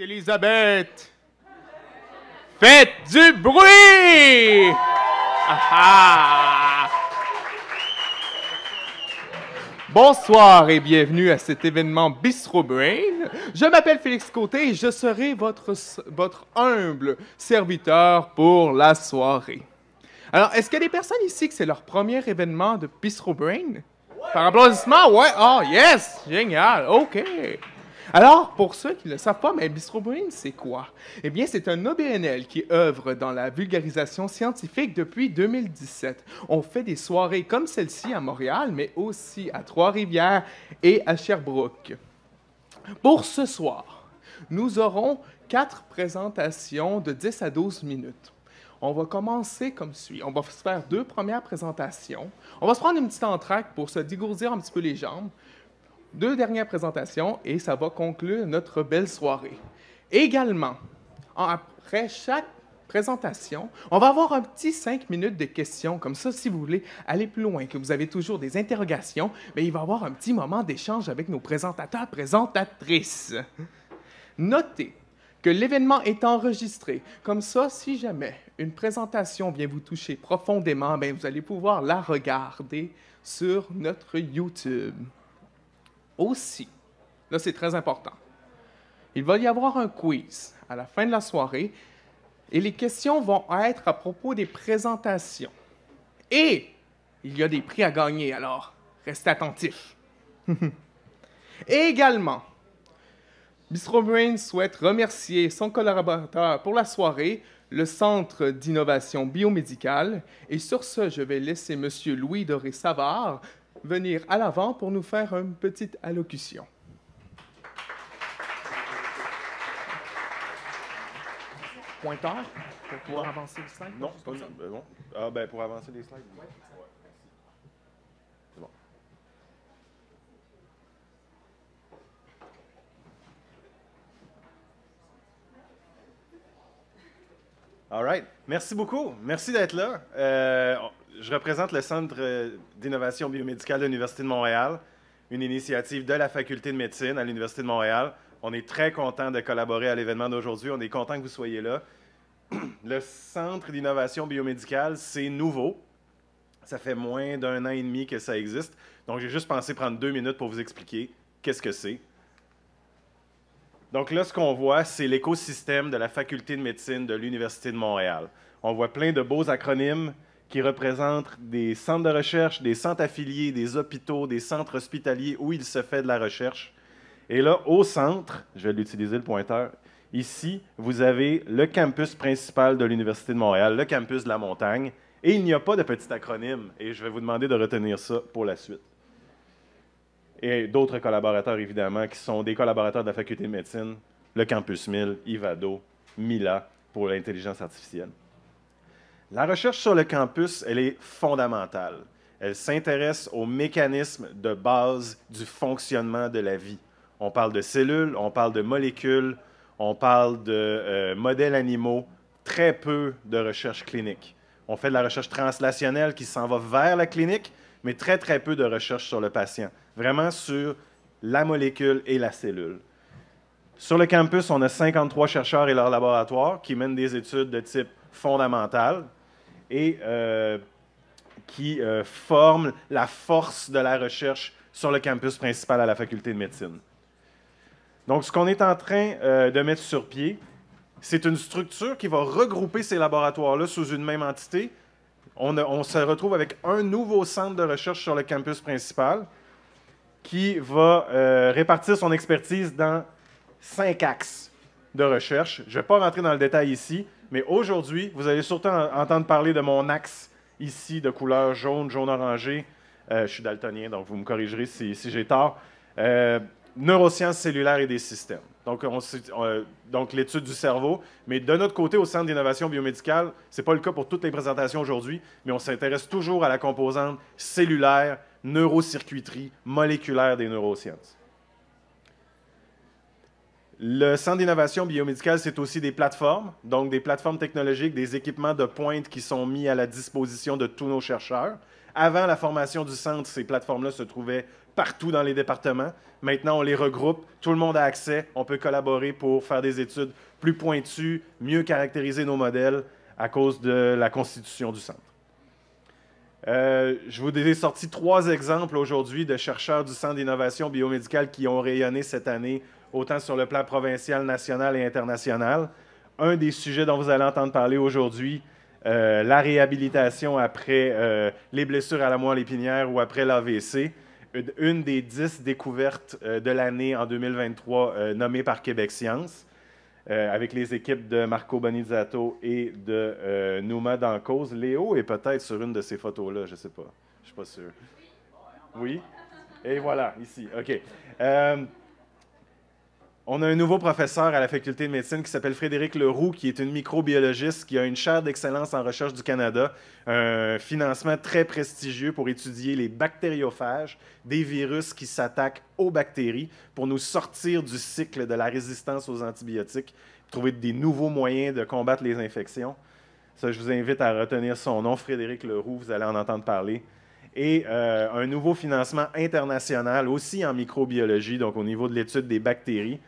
Elisabeth! Faites du bruit! Bonsoir et bienvenue à cet événement Bistro Brain. Je m'appelle Félix Côté et je serai votre, votre humble serviteur pour la soirée. Alors, est-ce qu'il y a des personnes ici que c'est leur premier événement de Bistro Brain? Par applaudissement? Ouais? Oh, yes! Génial! OK. Alors, pour ceux qui ne le savent pas, mais Bistro Brain, c'est quoi? Eh bien, c'est un OBNL qui œuvre dans la vulgarisation scientifique depuis 2017. On fait des soirées comme celle-ci à Montréal, mais aussi à Trois-Rivières et à Sherbrooke. Pour ce soir, nous aurons quatre présentations de 10 à 12 minutes. On va commencer comme suit. On va se faire deux premières présentations. On va se prendre une petite entraque pour se dégourdir un petit peu les jambes deux dernières présentations et ça va conclure notre belle soirée. Également, après chaque présentation, on va avoir un petit cinq minutes de questions. Comme ça, si vous voulez aller plus loin, que vous avez toujours des interrogations, mais il va y avoir un petit moment d'échange avec nos présentateurs, présentatrices. Notez que l'événement est enregistré. Comme ça, si jamais une présentation vient vous toucher profondément, bien, vous allez pouvoir la regarder sur notre YouTube aussi, là c'est très important, il va y avoir un quiz à la fin de la soirée et les questions vont être à propos des présentations. Et il y a des prix à gagner, alors restez attentifs. et également, Bistro Brain souhaite remercier son collaborateur pour la soirée, le Centre d'innovation biomédicale. Et sur ce, je vais laisser M. Louis Doré Savard venir à l'avant pour nous faire une petite allocution. Pointeur pour pouvoir avancer les slides? Non, pas ben non. Ah, ben pour avancer les slides. Oui. C'est bon. All right. Merci beaucoup. Merci d'être là. Euh, je représente le Centre euh, d'innovation biomédicale de l'Université de Montréal, une initiative de la Faculté de médecine à l'Université de Montréal. On est très content de collaborer à l'événement d'aujourd'hui. On est content que vous soyez là. Le Centre d'innovation biomédicale, c'est nouveau. Ça fait moins d'un an et demi que ça existe. Donc, j'ai juste pensé prendre deux minutes pour vous expliquer qu'est-ce que c'est. Donc là, ce qu'on voit, c'est l'écosystème de la Faculté de médecine de l'Université de Montréal. On voit plein de beaux acronymes qui représentent des centres de recherche, des centres affiliés, des hôpitaux, des centres hospitaliers où il se fait de la recherche. Et là, au centre, je vais l'utiliser le pointeur, ici, vous avez le campus principal de l'Université de Montréal, le campus de la montagne, et il n'y a pas de petit acronyme, et je vais vous demander de retenir ça pour la suite. Et d'autres collaborateurs, évidemment, qui sont des collaborateurs de la faculté de médecine, le campus 1000, IVADO, MILA pour l'intelligence artificielle. La recherche sur le campus, elle est fondamentale. Elle s'intéresse aux mécanismes de base du fonctionnement de la vie. On parle de cellules, on parle de molécules, on parle de euh, modèles animaux, très peu de recherche clinique. On fait de la recherche translationnelle qui s'en va vers la clinique, mais très, très peu de recherche sur le patient, vraiment sur la molécule et la cellule. Sur le campus, on a 53 chercheurs et leurs laboratoires qui mènent des études de type fondamental, et euh, qui euh, forment la force de la recherche sur le campus principal à la faculté de médecine. Donc, ce qu'on est en train euh, de mettre sur pied, c'est une structure qui va regrouper ces laboratoires-là sous une même entité. On, on, se retrouve avec un nouveau centre de recherche sur le campus principal qui va répartir son expertise dans cinq axes de recherche. Je ne vais pas rentrer dans le détail ici, mais aujourd'hui, vous allez surtout entendre parler de mon axe ici de couleur jaune, jaune-orangé. Euh, je suis daltonien, donc vous me corrigerez si, j'ai tort. Euh, neurosciences cellulaires et des systèmes. Donc, donc l'étude du cerveau. Mais de notre côté, au Centre d'innovation biomédicale, ce n'est pas le cas pour toutes les présentations aujourd'hui, mais on s'intéresse toujours à la composante cellulaire, neurocircuiterie, moléculaire des neurosciences. Le Centre d'innovation biomédicale, c'est aussi des plateformes, donc des plateformes technologiques, des équipements de pointe qui sont mis à la disposition de tous nos chercheurs, Avant la formation du centre, ces plateformes-là se trouvaient partout dans les départements. Maintenant, on les regroupe, tout le monde a accès, on peut collaborer pour faire des études plus pointues, mieux caractériser nos modèles à cause de la constitution du centre. Euh, je vous ai sorti trois exemples aujourd'hui de chercheurs du Centre d'innovation biomédicale qui ont rayonné cette année, autant sur le plan provincial, national et international. Un des sujets dont vous allez entendre parler aujourd'hui, euh, la réhabilitation après euh, les blessures à la moelle épinière ou après l'AVC. Une des dix découvertes de l'année en 2023 nommées par Québec Science. Euh, avec les équipes de Marco Bonizzato et de euh, Nouma Dancause. Léo est peut-être sur une de ces photos-là, je ne sais pas. Je ne suis pas sûr. Oui? Et voilà, ici. OK. On a un nouveau professeur à la faculté de médecine qui s'appelle Frédéric Leroux, qui est une microbiologiste, qui a une chaire d'excellence en recherche du Canada, un financement très prestigieux pour étudier les bactériophages, des virus qui s'attaquent aux bactéries, pour nous sortir du cycle de la résistance aux antibiotiques, trouver des nouveaux moyens de combattre les infections. Ça, je vous invite à retenir son nom, Frédéric Leroux, vous allez en entendre parler et euh, un nouveau financement international aussi en microbiologie, donc au niveau de l'étude des bactéries,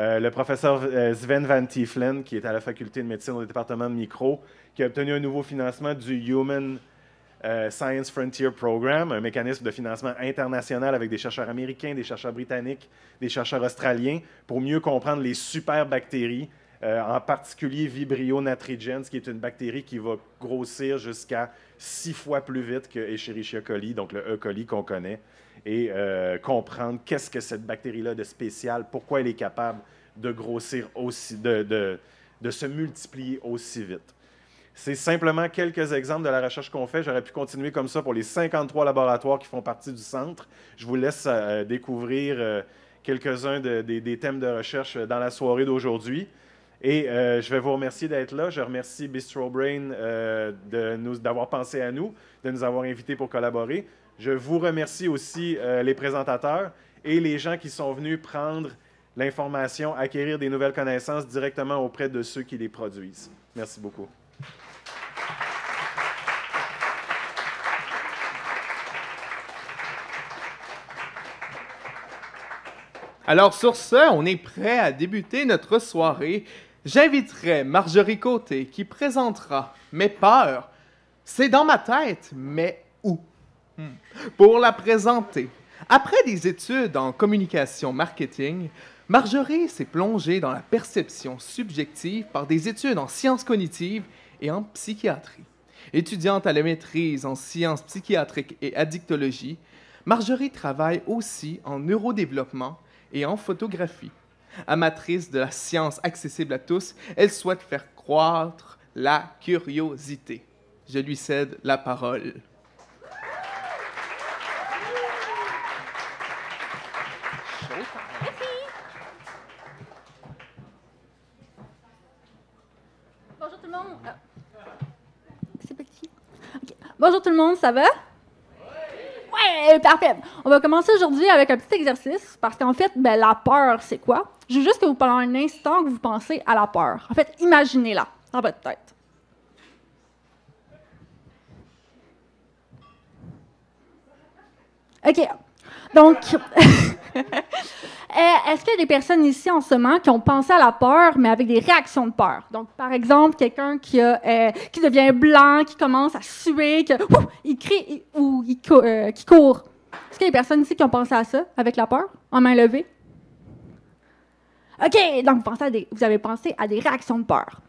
euh, le professeur euh, Sven Van Tieflen, qui est à la faculté de médecine au département de micro, qui a obtenu un nouveau financement du Human euh, Science Frontier Program, un mécanisme de financement international avec des chercheurs américains, des chercheurs britanniques, des chercheurs australiens, pour mieux comprendre les superbactéries, en particulier Vibrio natrigens, qui est une bactérie qui va grossir jusqu'à six fois plus vite que Escherichia coli, donc le E. coli qu'on connaît et euh, comprendre qu'est-ce que cette bactérie-là de spécial, pourquoi elle est capable de grossir aussi, de, se multiplier aussi vite. C'est simplement quelques exemples de la recherche qu'on fait. J'aurais pu continuer comme ça pour les 53 laboratoires qui font partie du centre. Je vous laisse euh, découvrir euh, quelques-uns des thèmes de recherche dans la soirée d'aujourd'hui. Et je vais vous remercier d'être là. Je remercie Bistro Brain d'avoir pensé à nous, de nous avoir invités pour collaborer. Je vous remercie aussi euh, les présentateurs et les gens qui sont venus prendre l'information, acquérir des nouvelles connaissances directement auprès de ceux qui les produisent. Merci beaucoup. Alors sur ce, on est prêt à débuter notre soirée. J'inviterai Marjorie Côté qui présentera Mes peurs. C'est dans ma tête, mais où? Hmm. Pour la présenter, après des études en communication marketing, Marjorie s'est plongée dans la perception subjective par des études en sciences cognitives et en psychiatrie. Étudiante à la maîtrise en sciences psychiatriques et addictologie, Marjorie travaille aussi en neurodéveloppement et en photographie. Amatrice de la science accessible à tous, elle souhaite faire croître la curiosité. Je lui cède la parole. Bonjour tout le monde, ça va? Oui! parfait. On va commencer aujourd'hui avec un petit exercice parce qu'en fait, ben, la peur, c'est quoi? Je veux juste que vous, pendant un instant, vous pensez à la peur. En fait, imaginez-la dans votre tête. OK. Donc, est-ce qu'il y a des personnes ici en ce moment qui ont pensé à la peur, mais avec des réactions de peur? Donc, par exemple, quelqu'un qui, euh, devient blanc, qui commence à suer, qui, crie ou euh, qui court. Est-ce qu'il y a des personnes ici qui ont pensé à ça avec la peur, en main levée? OK, donc vous, vous avez pensé à des réactions de peur.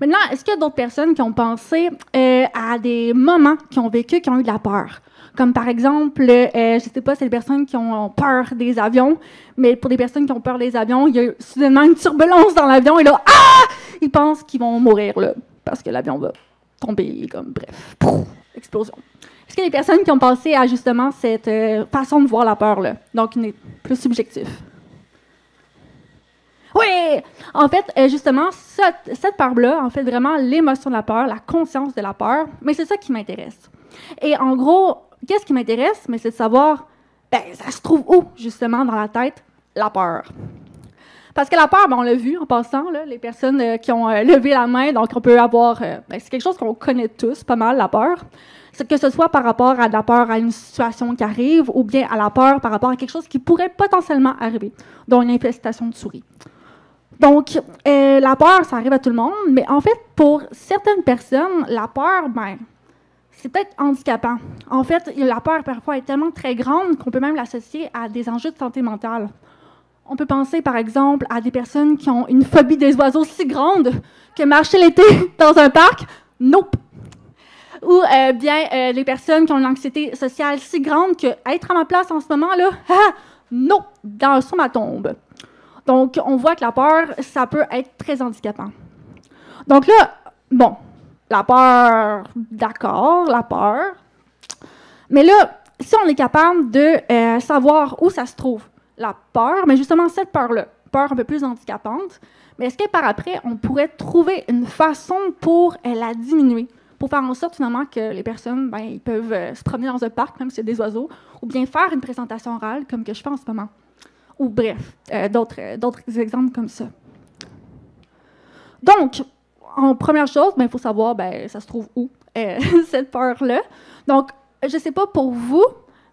Maintenant, est-ce qu'il y a d'autres personnes qui ont pensé à des moments qui ont vécu, qui ont eu de la peur? Comme par exemple, euh, je ne sais pas, c'est les personnes qui ont peur des avions, mais pour des personnes qui ont peur des avions, il y a soudainement une turbulence dans l'avion et là, ah! Ils pensent qu'ils vont mourir là, parce que l'avion va tomber, comme bref, explosion. Est-ce qu'il y a des personnes qui ont pensé à justement cette euh, façon de voir la peur là, donc une plus subjectif? Oui! En fait, euh, justement, cette, cette peur-là, en fait, vraiment l'émotion de la peur, la conscience de la peur, mais c'est ça qui m'intéresse. Et en gros, qu'est-ce qui m'intéresse? Mais c'est de savoir, ben, ça se trouve où, justement, dans la tête? La peur? Parce que la peur, ben, on l'a vu en passant, les personnes euh, qui ont euh, levé la main, donc on peut avoir. Euh, ben, c'est quelque chose qu'on connaît tous pas mal, la peur. C'est que ce soit par rapport à la peur à une situation qui arrive ou bien à la peur par rapport à quelque chose qui pourrait potentiellement arriver, dont une infestation de souris. Donc, euh, la peur, ça arrive à tout le monde, mais en fait, pour certaines personnes, la peur, ben, c'est peut-être handicapant. En fait, la peur, parfois, est tellement très grande qu'on peut même l'associer à des enjeux de santé mentale. On peut penser, par exemple, à des personnes qui ont une phobie des oiseaux si grande que marcher l'été dans un parc, nope. Ou euh, bien euh, les personnes qui ont une anxiété sociale si grande que être à ma place en ce moment là, ah, non, dans sur ma tombe. Donc on voit que la peur, ça peut être très handicapant. Donc là, bon, la peur, d'accord, la peur. Mais là, si on est capable de euh, savoir où ça se trouve, la peur, mais justement cette peur-là, peur un peu plus handicapante, mais est-ce que par après, on pourrait trouver une façon pour euh, la diminuer, pour faire en sorte finalement que les personnes ben, peuvent euh, se promener dans un parc, même y a des oiseaux, ou bien faire une présentation orale comme que je fais en ce moment. Ou bref, euh, d'autres, d'autres exemples comme ça. Donc, en première chose, il ben, faut savoir, ben, ça se trouve où, cette peur-là. Donc, je ne sais pas pour vous,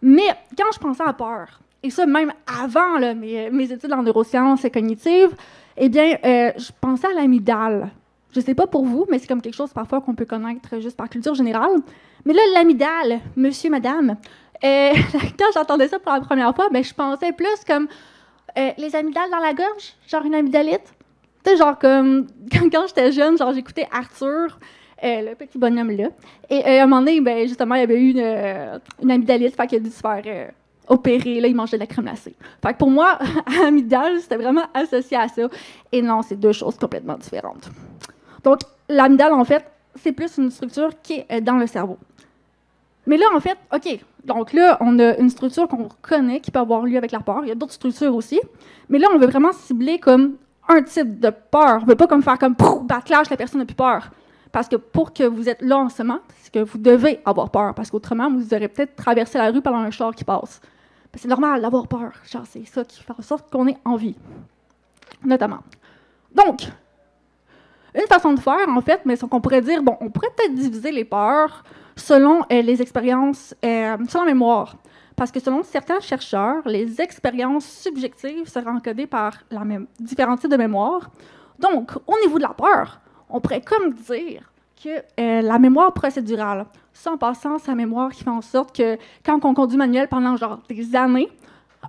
mais quand je pensais à peur, et ça même avant mes, mes, études en neurosciences et cognitives, eh bien, euh, je pensais à l'amygdale. Je ne sais pas pour vous, mais c'est comme quelque chose parfois qu'on peut connaître juste par culture générale. Mais là, l'amygdale, monsieur, madame, euh, quand j'entendais ça pour la première fois, ben, je pensais plus comme euh, les amygdales dans la gorge, genre une amygdalite. Tu sais, genre comme quand, j'étais jeune, genre j'écoutais Arthur, le petit bonhomme-là. Et à un moment donné, ben, justement, il y avait eu une, une amygdalite, fait qu'il a dû se faire opéré, là, il mangeait de la crème glacée. Fait que pour moi, amygdale, c'était vraiment associé à ça. Et non, c'est deux choses complètement différentes. Donc, l'amygdale, en fait, c'est plus une structure qui est euh, dans le cerveau. Mais là, en fait, OK, donc là, on a une structure qu'on connaît qui peut avoir lieu avec la peur. Il y a d'autres structures aussi. Mais là, on veut vraiment cibler comme un type de peur. On ne veut pas comme faire comme backlash, la personne n'a plus peur. Parce que pour que vous êtes là en ce moment, c'est que vous devez avoir peur. Parce qu'autrement, vous aurez peut-être traversé la rue pendant un char qui passe. C'est normal d'avoir peur. C'est ça qui fait en sorte qu'on est en vie. Notamment. Donc, une façon de faire, en fait, mais qu'on pourrait dire, bon, on pourrait peut-être diviser les peurs selon euh, les expériences, euh, selon la mémoire. Parce que selon certains chercheurs, les expériences subjectives seraient encodées par la même, différents types de mémoire. Donc, au niveau de la peur, on pourrait comme dire que euh, la mémoire procédurale, ça en passant sa mémoire qui fait en sorte que quand on conduit manuel pendant genre des années,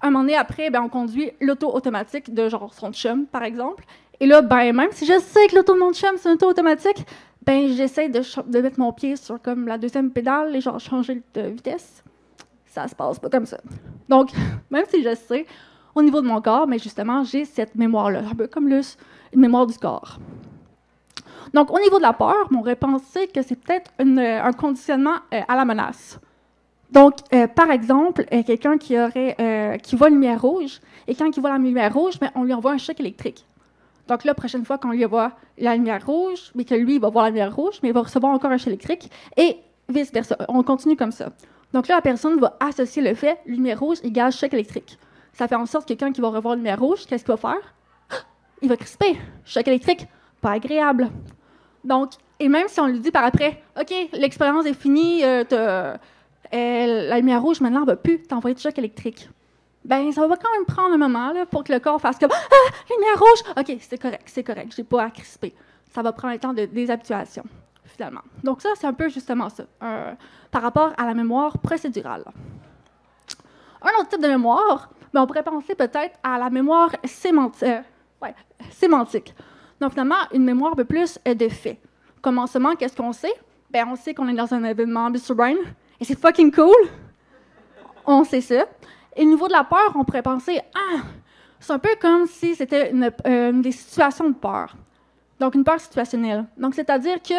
un moment donné après, ben, on conduit l'auto automatique de genre son chum, par exemple. Et là, ben, même si je sais que l'auto de mon chum, c'est un auto automatique, ben, j'essaie de, mettre mon pied sur comme la deuxième pédale et genre changer de vitesse. Ça se passe pas comme ça. Donc, même si je sais, au niveau de mon corps, mais justement, j'ai cette mémoire-là, un peu comme une mémoire du corps. Donc, au niveau de la peur, on aurait pensé que c'est peut-être euh, un conditionnement euh, à la menace. Donc, euh, par exemple, quelqu'un qui voit une lumière rouge, et quand il voit la lumière rouge, mais on lui envoie un choc électrique. Donc, la prochaine fois qu'on lui voit la lumière rouge, mais que lui, il va voir la lumière rouge, mais il va recevoir encore un choc électrique, et vice-versa. On continue comme ça. Donc là, la personne va associer le fait lumière rouge égale choc électrique. Ça fait en sorte que quand il va revoir la lumière rouge, qu'est-ce qu'il va faire? Il va crisper. Choc électrique, pas agréable. Donc, et même si on lui dit par après, OK, l'expérience est finie, euh, euh, la lumière rouge, maintenant, ne va plus t'envoyer de choc électrique. Ben, ça va quand même prendre un moment là, pour que le corps fasse comme Ah, lumière rouge! OK, c'est correct, c'est correct, j'ai pas à crisper. Ça va prendre le temps de déshabituation, finalement. Donc, ça, c'est un peu justement ça, par rapport à la mémoire procédurale. Un autre type de mémoire, ben, on pourrait penser peut-être à la mémoire sémantique. Euh, sémantique. Donc, finalement, une mémoire un peu plus de faits. Commencement, qu'est-ce qu'on sait? Ben, on sait qu'on est dans un événement Mr. Brain, et c'est fucking cool. On sait ça. Et au niveau de la peur, on pourrait penser, ah, c'est un peu comme si c'était euh, des situations de peur. Donc, une peur situationnelle. Donc, c'est-à-dire que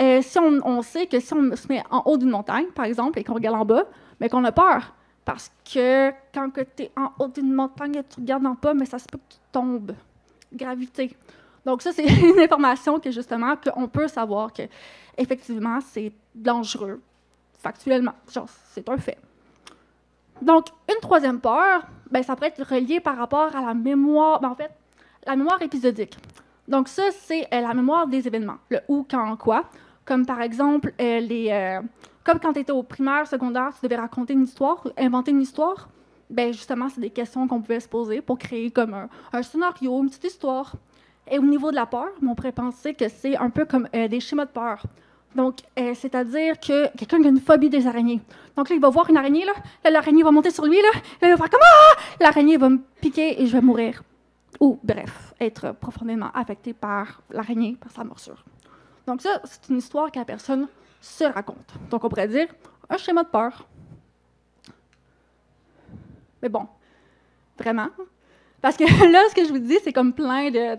euh, si on, sait que si on se met en haut d'une montagne, par exemple, et qu'on regarde en bas, mais qu'on a peur. Parce que quand tu es en haut d'une montagne, tu regardes en bas, mais ça se peut que tu tombes. Gravité. Donc ça, c'est une information que justement qu'on peut savoir que effectivement c'est dangereux factuellement. C'est un fait. Donc une troisième peur, ben, ça pourrait être relié par rapport à la mémoire. Ben, en fait, la mémoire épisodique. Donc ça, c'est euh, la mémoire des événements, le où, quand, quoi. Comme par exemple euh, les, euh, comme quand tu étais au primaire, secondaire, tu devais raconter une histoire, inventer une histoire, ben justement, c'est des questions qu'on pouvait se poser pour créer comme un, un, scénario, une petite histoire. Et au niveau de la peur, on pourrait penser que c'est un peu comme des schémas de peur. Donc, euh, c'est-à-dire que quelqu'un a une phobie des araignées. Donc là, il va voir une araignée, là, l'araignée va monter sur lui, là, là il va faire comme Ah! L'araignée va me piquer et je vais mourir. Ou, bref, être profondément affecté par l'araignée, par sa morsure. Donc ça, c'est une histoire que la personne se raconte. Donc on pourrait dire un schéma de peur. Mais bon, vraiment. Parce que là, ce que je vous dis, c'est comme plein de,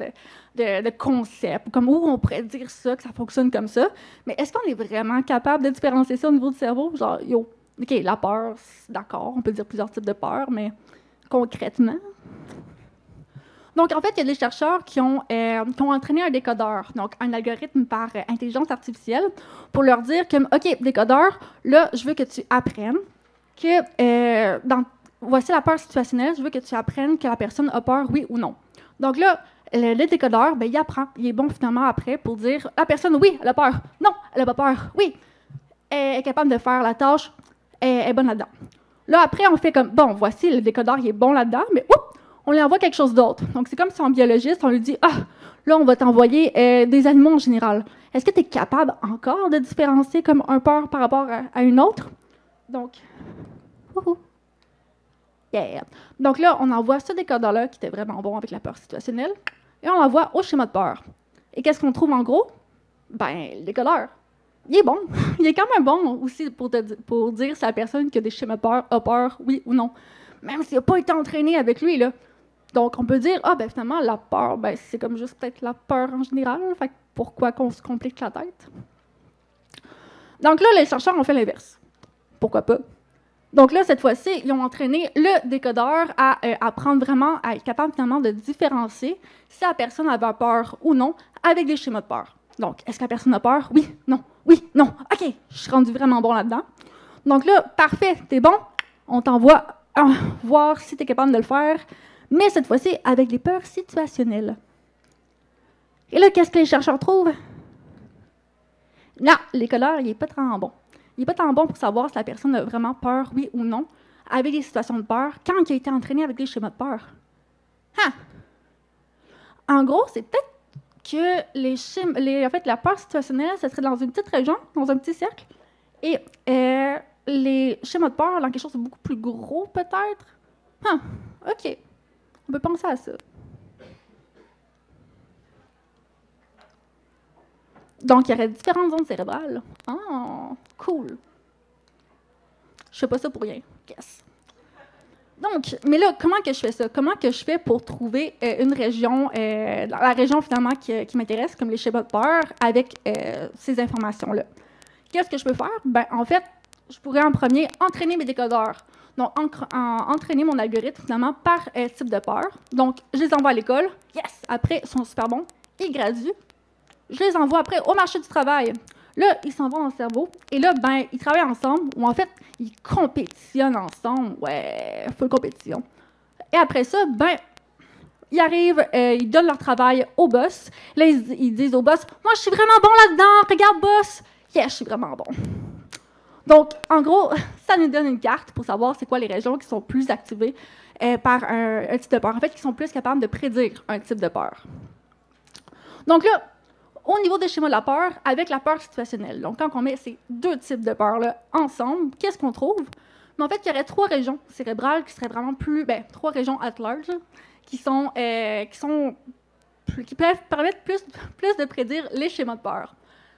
de, de, concepts, comme où on pourrait dire ça, que ça fonctionne comme ça. Mais est-ce qu'on est vraiment capable de différencier ça au niveau du cerveau? Genre, yo, OK, la peur, d'accord, on peut dire plusieurs types de peur, mais concrètement, donc, en fait, il y a des chercheurs qui ont, euh, qui ont entraîné un décodeur, donc un algorithme par euh, intelligence artificielle, pour leur dire que, OK, décodeur, là, je veux que tu apprennes que euh, dans, voici la peur situationnelle, je veux que tu apprennes que la personne a peur, oui ou non. Donc là, le, décodeur, ben, il apprend. Il est bon finalement après pour dire la personne, oui, elle a peur. Non, elle n'a pas peur. Oui, elle est capable de faire la tâche, elle est bonne là-dedans. Là, après, on fait comme, bon, voici, le décodeur, il est bon là-dedans, mais oups, on lui envoie quelque chose d'autre. Donc, c'est comme si en biologiste, on lui dit Ah, là, on va t'envoyer euh, des animaux en général. Est-ce que tu es capable encore de différencier comme un peur par rapport à, une autre? Donc, Donc là, on envoie ce décodeur-là qui était vraiment bon avec la peur situationnelle et on l'envoie au schéma de peur. Et qu'est-ce qu'on trouve en gros? Ben, le décodeur. Il est bon. Il est quand même bon aussi pour, pour dire si la personne qui a des schémas de peur a peur, oui ou non. Même s'il n'a pas été entraîné avec lui, là. Donc, on peut dire, ah, ben finalement, la peur, ben, c'est comme juste peut-être la peur en général. Fait pourquoi qu'on se complique la tête? Donc là, les chercheurs ont fait l'inverse. Pourquoi pas? Donc là, cette fois-ci, ils ont entraîné le décodeur à euh, apprendre vraiment, à être capable finalement de différencier si la personne avait peur ou non avec des schémas de peur. Donc, est-ce que la personne a peur? Oui, non, oui, non. OK, je suis rendu vraiment bon là-dedans. Donc là, parfait, t'es bon. On t'envoie voir si tu es capable de le faire mais cette fois-ci avec des peurs situationnelles. Et là, qu'est-ce que les chercheurs trouvent? Non, l'écoleur, il n'est pas tant bon. Il n'est pas tant bon pour savoir si la personne a vraiment peur, oui ou non, avec des situations de peur, quand il a été entraîné avec des schémas de peur. Hein? En gros, c'est peut-être que les, les, en fait, la peur situationnelle, ce serait dans une petite région, dans un petit cercle, et euh, les schémas de peur dans quelque chose de beaucoup plus gros, peut-être? Hein? OK. On peut penser à ça. Donc, il y aurait différentes zones cérébrales. Ah, cool. Je fais pas ça pour rien. Yes. Donc, mais là, comment que je fais ça? Comment que je fais pour trouver euh, une région, euh, la région finalement qui, m'intéresse, comme les schémas de peur, avec euh, ces informations-là? Qu'est-ce que je peux faire? Ben, en fait, je pourrais en premier entraîner mes décodeurs. Donc, entraîner mon algorithme finalement par type de peur. Donc, je les envoie à l'école. Yes! Après, ils sont super bons. Ils graduent. Je les envoie après au marché du travail. Là, ils s'en vont dans le cerveau. Et là, ben, ils travaillent ensemble, ou en fait, ils compétitionnent ensemble. Ouais, full compétition. Et après ça, ben, ils arrivent, euh, ils donnent leur travail au boss. Là, ils, ils disent au boss Moi, je suis vraiment bon là-dedans. Regarde, boss. Yeah, je suis vraiment bon. Donc, en gros, ça nous donne une carte pour savoir c'est quoi les régions qui sont plus activées euh, par un, type de peur. En fait, qui sont plus capables de prédire un type de peur. Donc là, au niveau des schémas de la peur, avec la peur situationnelle. Donc, quand on met ces deux types de peur-là ensemble, qu'est-ce qu'on trouve? En fait, il y aurait trois régions cérébrales qui seraient vraiment plus, ben, trois régions at large, qui sont, euh, qui sont, qui peuvent permettre plus, plus de prédire les schémas de peur.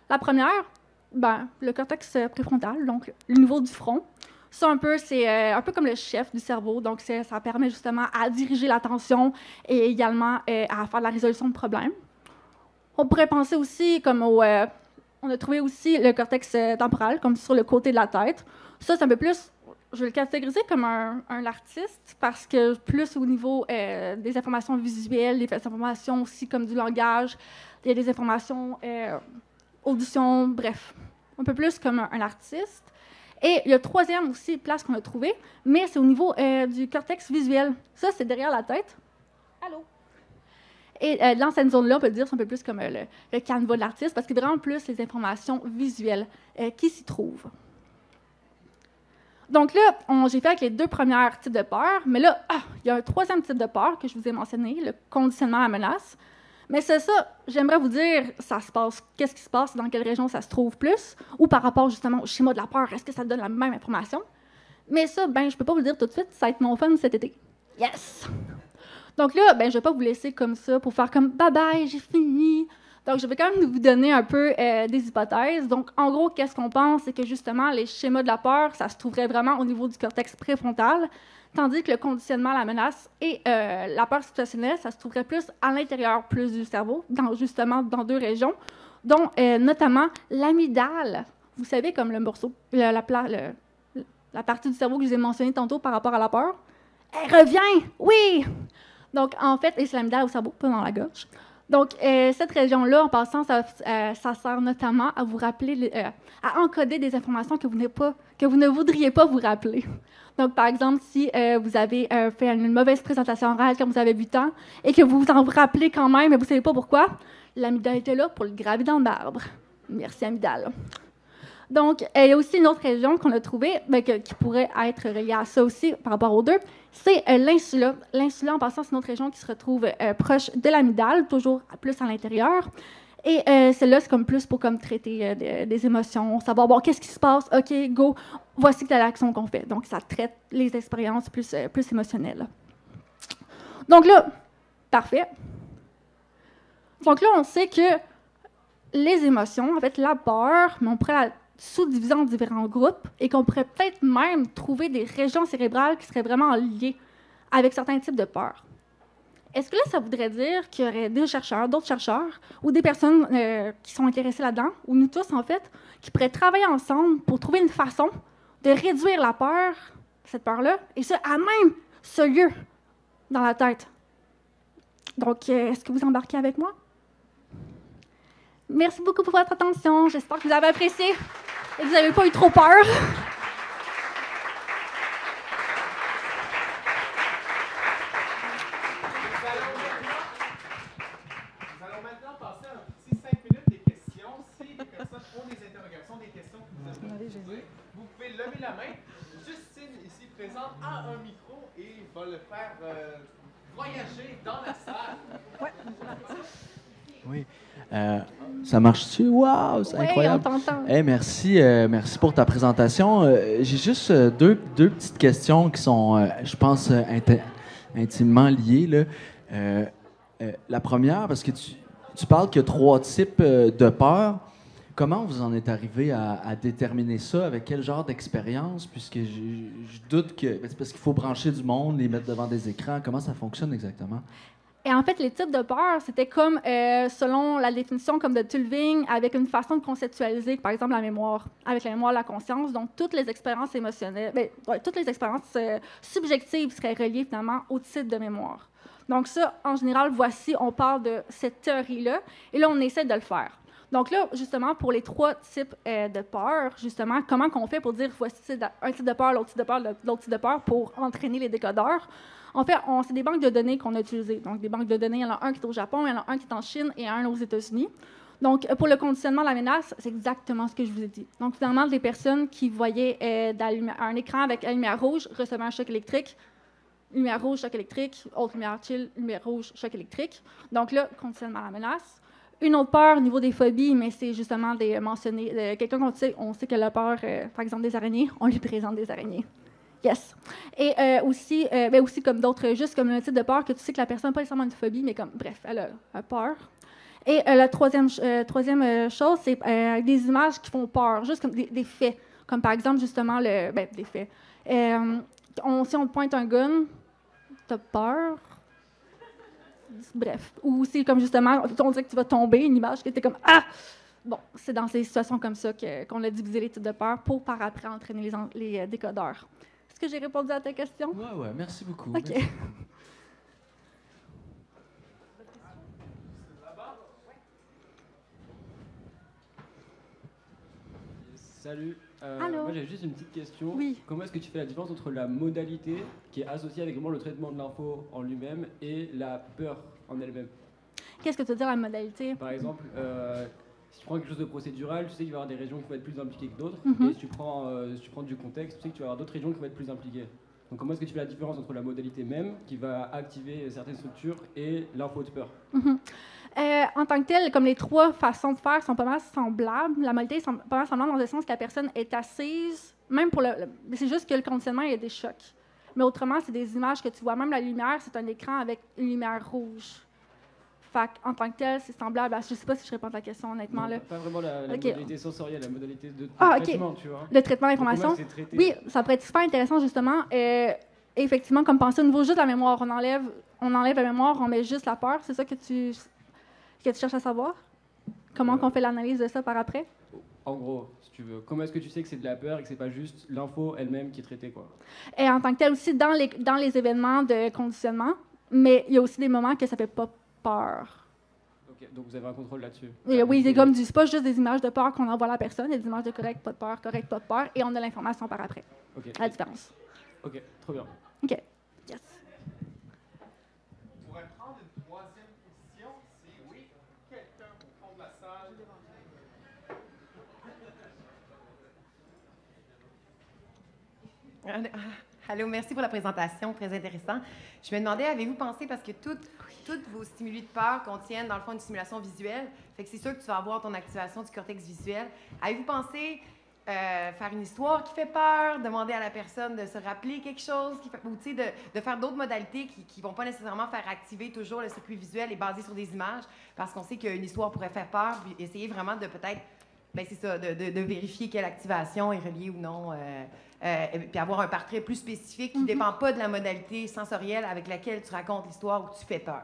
La première, ben, le cortex préfrontal, donc le niveau du front. Ça, un peu, c'est euh, un peu comme le chef du cerveau. Donc, ça permet justement à diriger l'attention et également euh, à faire la résolution de problèmes. On pourrait penser aussi comme au. Euh, on a trouvé aussi le cortex temporal, comme sur le côté de la tête. Ça, c'est un peu plus. Je vais le catégoriser comme un, artiste parce que plus au niveau des informations visuelles, des informations aussi comme du langage, il y a des informations audition, bref, un peu plus comme un, artiste. Et le troisième aussi place qu'on a trouvé, mais c'est au niveau euh, du cortex visuel. Ça, c'est derrière la tête. Allô? Et euh, dans cette zone-là, on peut dire c'est un peu plus comme euh, le, canevas de l'artiste, parce qu'il y a vraiment plus les informations visuelles qui s'y trouvent. Donc là, j'ai fait avec les deux premiers types de peur, mais là, ah, il y a un troisième type de peur que je vous ai mentionné, le conditionnement à la menace. Mais c'est ça, j'aimerais vous dire, ça se passe, qu'est-ce qui se passe, dans quelle région ça se trouve plus, ou par rapport justement au schéma de la peur, est-ce que ça donne la même information? Mais ça, ben, je peux pas vous le dire tout de suite, ça va être mon fun cet été. Yes! Donc là, ben, je vais pas vous laisser comme ça pour faire comme bye bye, j'ai fini. Donc, je vais quand même vous donner un peu euh, des hypothèses. Donc, en gros, qu'est-ce qu'on pense? C'est que justement, les schémas de la peur, ça se trouverait vraiment au niveau du cortex préfrontal, tandis que le conditionnement à la menace et euh, la peur situationnelle, ça se trouverait plus à l'intérieur plus du cerveau, dans, justement dans deux régions, dont euh, notamment l'amygdale. Vous savez, comme le morceau, la, la partie du cerveau que je vous ai mentionné tantôt par rapport à la peur. Elle revient! Oui! Donc, en fait, c'est l'amygdale au cerveau, pas dans la gorge. Donc, euh, cette région-là, en passant, ça, euh, ça sert notamment à vous rappeler, les- euh, à encoder des informations que vous, ne voudriez pas vous rappeler. Donc, par exemple, si vous avez fait une mauvaise présentation orale quand vous avez 8 ans et que vous vous en rappelez quand même, mais vous ne savez pas pourquoi, l'amygdale était là pour le graver dans le marbre. Merci, amygdale. Donc, il y a aussi une autre région qu'on a trouvée, ben, que- qui pourrait être reliée à ça aussi par rapport aux deux, c'est euh, l'insula. L'insula, en passant, c'est une autre région qui se retrouve euh, proche de l'amygdale, toujours plus à l'intérieur. Et euh, celle-là, c'est comme plus pour comme traiter des, émotions, savoir, bon, qu'est-ce qui se passe, OK, go, voici quelle l'action qu'on fait. Donc, ça traite les expériences plus, plus émotionnelles. Donc là, parfait. Donc là, on sait que les émotions, en fait, la peur, mais on pourrait sous-diviser en différents groupes et qu'on pourrait peut-être même trouver des régions cérébrales qui seraient vraiment liées avec certains types de peur. Est-ce que là, ça voudrait dire qu'il y aurait des chercheurs, d'autres chercheurs, ou des personnes euh, qui sont intéressées là-dedans, ou nous tous, en fait, qui pourraient travailler ensemble pour trouver une façon de réduire la peur, cette peur-là, et ça à même ce lieu dans la tête? Donc, euh, est-ce que vous embarquez avec moi? Merci beaucoup pour votre attention. J'espère que vous avez apprécié et que vous n'avez pas eu trop peur. Nous allons maintenant passer un petit 5 minutes des questions. Si les personnes ont des interrogations, des questions que vous poser, vous pouvez lever la main. Justine, ici présente, a un micro et va le faire euh, voyager dans la salle. Oui. Euh, ça marche-tu? Waouh, c'est Oui, on incroyable. t'entend. Eh, merci, euh, merci pour ta présentation. Euh, J'ai juste euh, deux, deux petites questions qui sont, je pense, inti- intimement liées. là. La première, parce que tu, tu parles qu'il y a trois types de peur. Comment vous en êtes arrivé à, à déterminer ça? Avec quel genre d'expérience? Puisque je, je doute que. ben, C'est parce qu'il faut brancher du monde, les mettre devant des écrans. Comment ça fonctionne exactement? Et en fait, les types de peur, c'était comme, euh, selon la définition comme de Tulving, avec une façon de conceptualiser, par exemple, la mémoire, avec la mémoire, la conscience. Donc, toutes les expériences émotionnelles, ben, toutes les expériences euh, subjectives seraient reliées finalement au type de mémoire. Donc, ça, en général, voici, on parle de cette théorie-là, et là, on essaie de le faire. Donc là, justement, pour les trois types euh, de peur, justement, comment qu'on fait pour dire voici un type de peur, l'autre type de peur, l'autre type de peur, pour entraîner les décodeurs? En fait, c'est des banques de données qu'on a utilisées. Donc, des banques de données, il y en a un qui est au Japon, il y en a un qui est en Chine et un aux États-Unis. Donc, pour le conditionnement de la menace, c'est exactement ce que je vous ai dit. Donc, finalement, des personnes qui voyaient euh, la un écran avec la lumière rouge recevaient un choc électrique. Lumière rouge, choc électrique. Autre lumière chill, lumière rouge, choc électrique. Donc là, conditionnement à la menace. Une autre peur au niveau des phobies, mais c'est justement des mentionner euh, quelqu'un qu'on sait, on sait qu'elle a peur, euh, par exemple, des araignées, on lui présente des araignées. Yes. Et euh, aussi, euh, ben aussi comme d'autres, juste comme un type de peur que tu sais que la personne n'a pas nécessairement une phobie, mais comme, bref, elle a, peur. Et euh, la troisième, euh, troisième chose, c'est des images qui font peur, juste comme des, faits. Comme par exemple, justement, le, ben, des faits. Si on te pointe un gun, t'as peur? Bref. Ou c'est comme justement, on dirait que tu vas tomber, une image qui était comme Ah! Bon, c'est dans ces situations comme ça que- qu'on a divisé les types de peur pour par après entraîner les, décodeurs. Est-ce que j'ai répondu à ta question? Ouais, ouais, merci beaucoup. OK. Merci. Salut. Euh, Allô Moi j'ai juste une petite question. Oui. Comment est-ce que tu fais la différence entre la modalité qui est associée avec vraiment le traitement de l'info en lui-même et la peur en elle-même? Qu'est-ce que tu veux dire la modalité? Par exemple, euh, si tu prends quelque chose de procédural, tu sais qu'il va y avoir des régions qui vont être plus impliquées que d'autres. Mhm. Et si tu, prends, euh, si tu prends du contexte, tu sais que tu vas avoir d'autres régions qui vont être plus impliquées. Donc comment est-ce que tu fais la différence entre la modalité même, qui va activer certaines structures, et l'info de peur? Euh, en tant que tel, comme les trois façons de faire sont pas mal semblables, la modalité est pas mal semblable dans le sens que la personne est assise, même pour le. le- c'est juste que le conditionnement, il y a des chocs. Mais autrement, c'est des images que tu vois. Même la lumière, c'est un écran avec une lumière rouge. Fait en tant que tel, c'est semblable à. Je sais pas si je réponds à ta question, honnêtement. Non, là. Pas vraiment la, modalité sensorielle, la modalité de, de Ah, traitement, tu vois. Le traitement d'information. Oui, ça pourrait être super intéressant, justement. Euh, effectivement, comme penser au niveau juste de la mémoire. On enlève, on enlève la mémoire, on met juste la peur. C'est ça que tu, que tu cherches à savoir? Comment Euh. qu'on fait l'analyse de ça par après? En gros, si tu veux. Comment est-ce que tu sais que c'est de la peur et que c'est pas juste l'info elle-même qui est traitée, quoi? Et en tant que tel aussi, dans les, dans les événements de conditionnement, mais il y a aussi des moments que ça fait pas peur. Ok, donc vous avez un contrôle là-dessus. Et oui, c'est comme du, c'est pas juste des images de peur qu'on envoie à la personne, il y a des images de correct, pas de peur, correct, pas de peur, et on a l'information par après. Ok, La différence. ok, trop bien. OK. Yes. On pourrait prendre une troisième position, si oui, quelqu'un au fond de la salle. Allô, merci pour la présentation, très intéressant. Je me demandais, avez-vous pensé, parce que toutes, toutes vos stimuli de peur contiennent dans le fond une stimulation visuelle, fait que c'est sûr que tu vas avoir ton activation du cortex visuel. Avez-vous pensé euh, faire une histoire qui fait peur, demander à la personne de se rappeler quelque chose, qui fait, ou de faire d'autres modalités qui ne vont pas nécessairement faire activer toujours le circuit visuel et basé sur des images, parce qu'on sait qu'une histoire pourrait faire peur, puis essayer vraiment de peut-être ben c'est ça, de, de- de vérifier quelle activation est reliée ou non, euh, euh, et puis avoir un portrait plus spécifique qui ne dépend pas de la modalité sensorielle avec laquelle tu racontes l'histoire ou tu fais peur.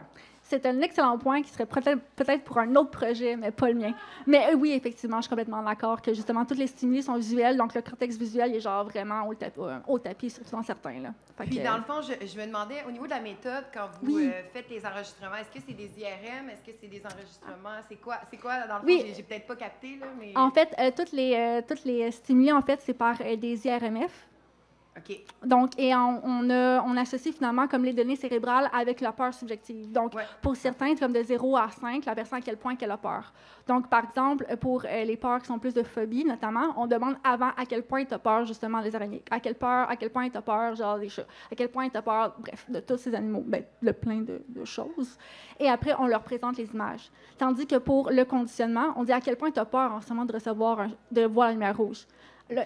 C'est un excellent point qui serait peut-être pour un autre projet, mais pas le mien. Mais euh, oui, effectivement, je suis complètement d'accord que justement, tous les stimuli sont visuels, donc le cortex visuel est genre vraiment au, tapis, euh, au tapis surtout dans certains. Là. Fait Puis que, dans le fond, je, je me demandais, au niveau de la méthode, quand vous Oui. euh, faites les enregistrements, est-ce que c'est des IRM, est-ce que c'est des enregistrements, c'est quoi, c'est quoi dans le fond, Oui. j'ai, j'ai peut-être pas capté, là, mais... En fait, euh, toutes les, euh, toutes les stimuli, en fait, c'est par des IRMF. OK. Donc, et on, on, a- on associe finalement comme les données cérébrales avec la peur subjective. Donc, Ouais. pour certains, c'est comme de 0 à 5, la personne à quel point qu'elle a peur. Donc, par exemple, pour euh, les peurs qui sont plus de phobie, notamment, on demande avant à quel point tu as peur, justement, des araignées. À quel, peur, à quel point tu as peur, genre, des chats. À quel point tu as peur, bref, de tous ces animaux. Ben, de plein de, de choses. Et après, on leur présente les images. Tandis que pour le conditionnement, on dit à quel point tu as peur en ce moment de recevoir, un- de voir la lumière rouge.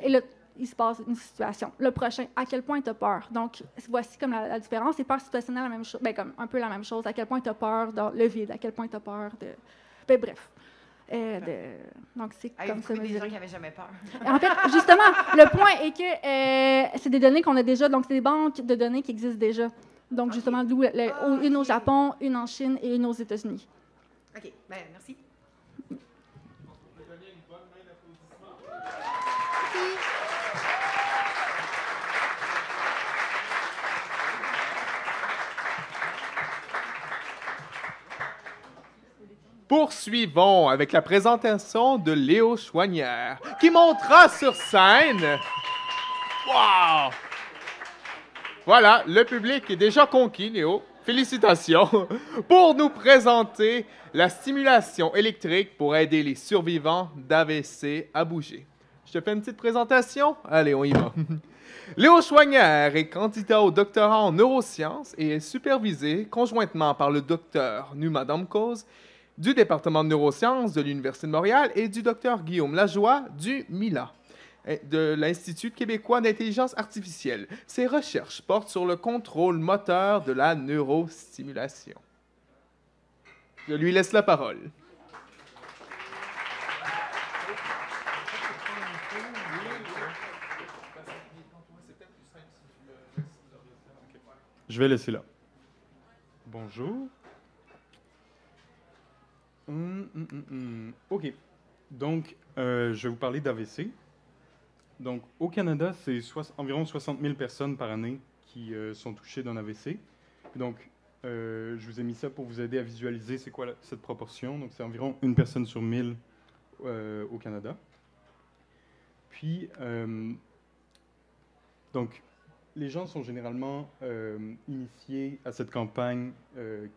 Et là, il se passe une situation. Le prochain, à quel point tu as peur? Donc, voici comme la, la différence. C'est peur situationnelle, la même chose, ben, comme un peu la même chose. À quel point tu as peur dans le vide? À quel point tu as peur de. Ben, bref. Euh, de- Donc, c'est comme ça. trouvé des gens qui n'avaient jamais peur? En fait, justement, le point est que euh, c'est des données qu'on a déjà, donc c'est des banques de données qui existent déjà. Donc, justement, d'où Ah, une au. Japon, une en Chine et une aux États-Unis. OK, ben merci. Poursuivons avec la présentation de Léo Chouanière, qui montera sur scène. Wow! Voilà, le public est déjà conquis, Léo. Félicitations pour nous présenter la stimulation électrique pour aider les survivants d'AVC à bouger. Je te fais une petite présentation? Allez, on y va. Léo Chouanière est candidat au doctorat en neurosciences et est supervisé conjointement par le docteur Numa Damkos du département de neurosciences de l'Université de Montréal et du docteur Guillaume Lajoie du MILA, de l'Institut québécois d'intelligence artificielle. Ses recherches portent sur le contrôle moteur de la neurostimulation. Je lui laisse la parole. Je vais laisser là. Bonjour. Hum, hum, hum. OK. Donc, euh, je vais vous parler d'AVC. Donc, au Canada, c'est environ 60 000 personnes par année qui euh, sont touchées d'un AVC. Donc, euh, je vous ai mis ça pour vous aider à visualiser c'est quoi cette proportion. Donc, c'est environ une personne sur 1000 euh, au Canada. Puis, donc, les gens sont généralement initiés à cette campagne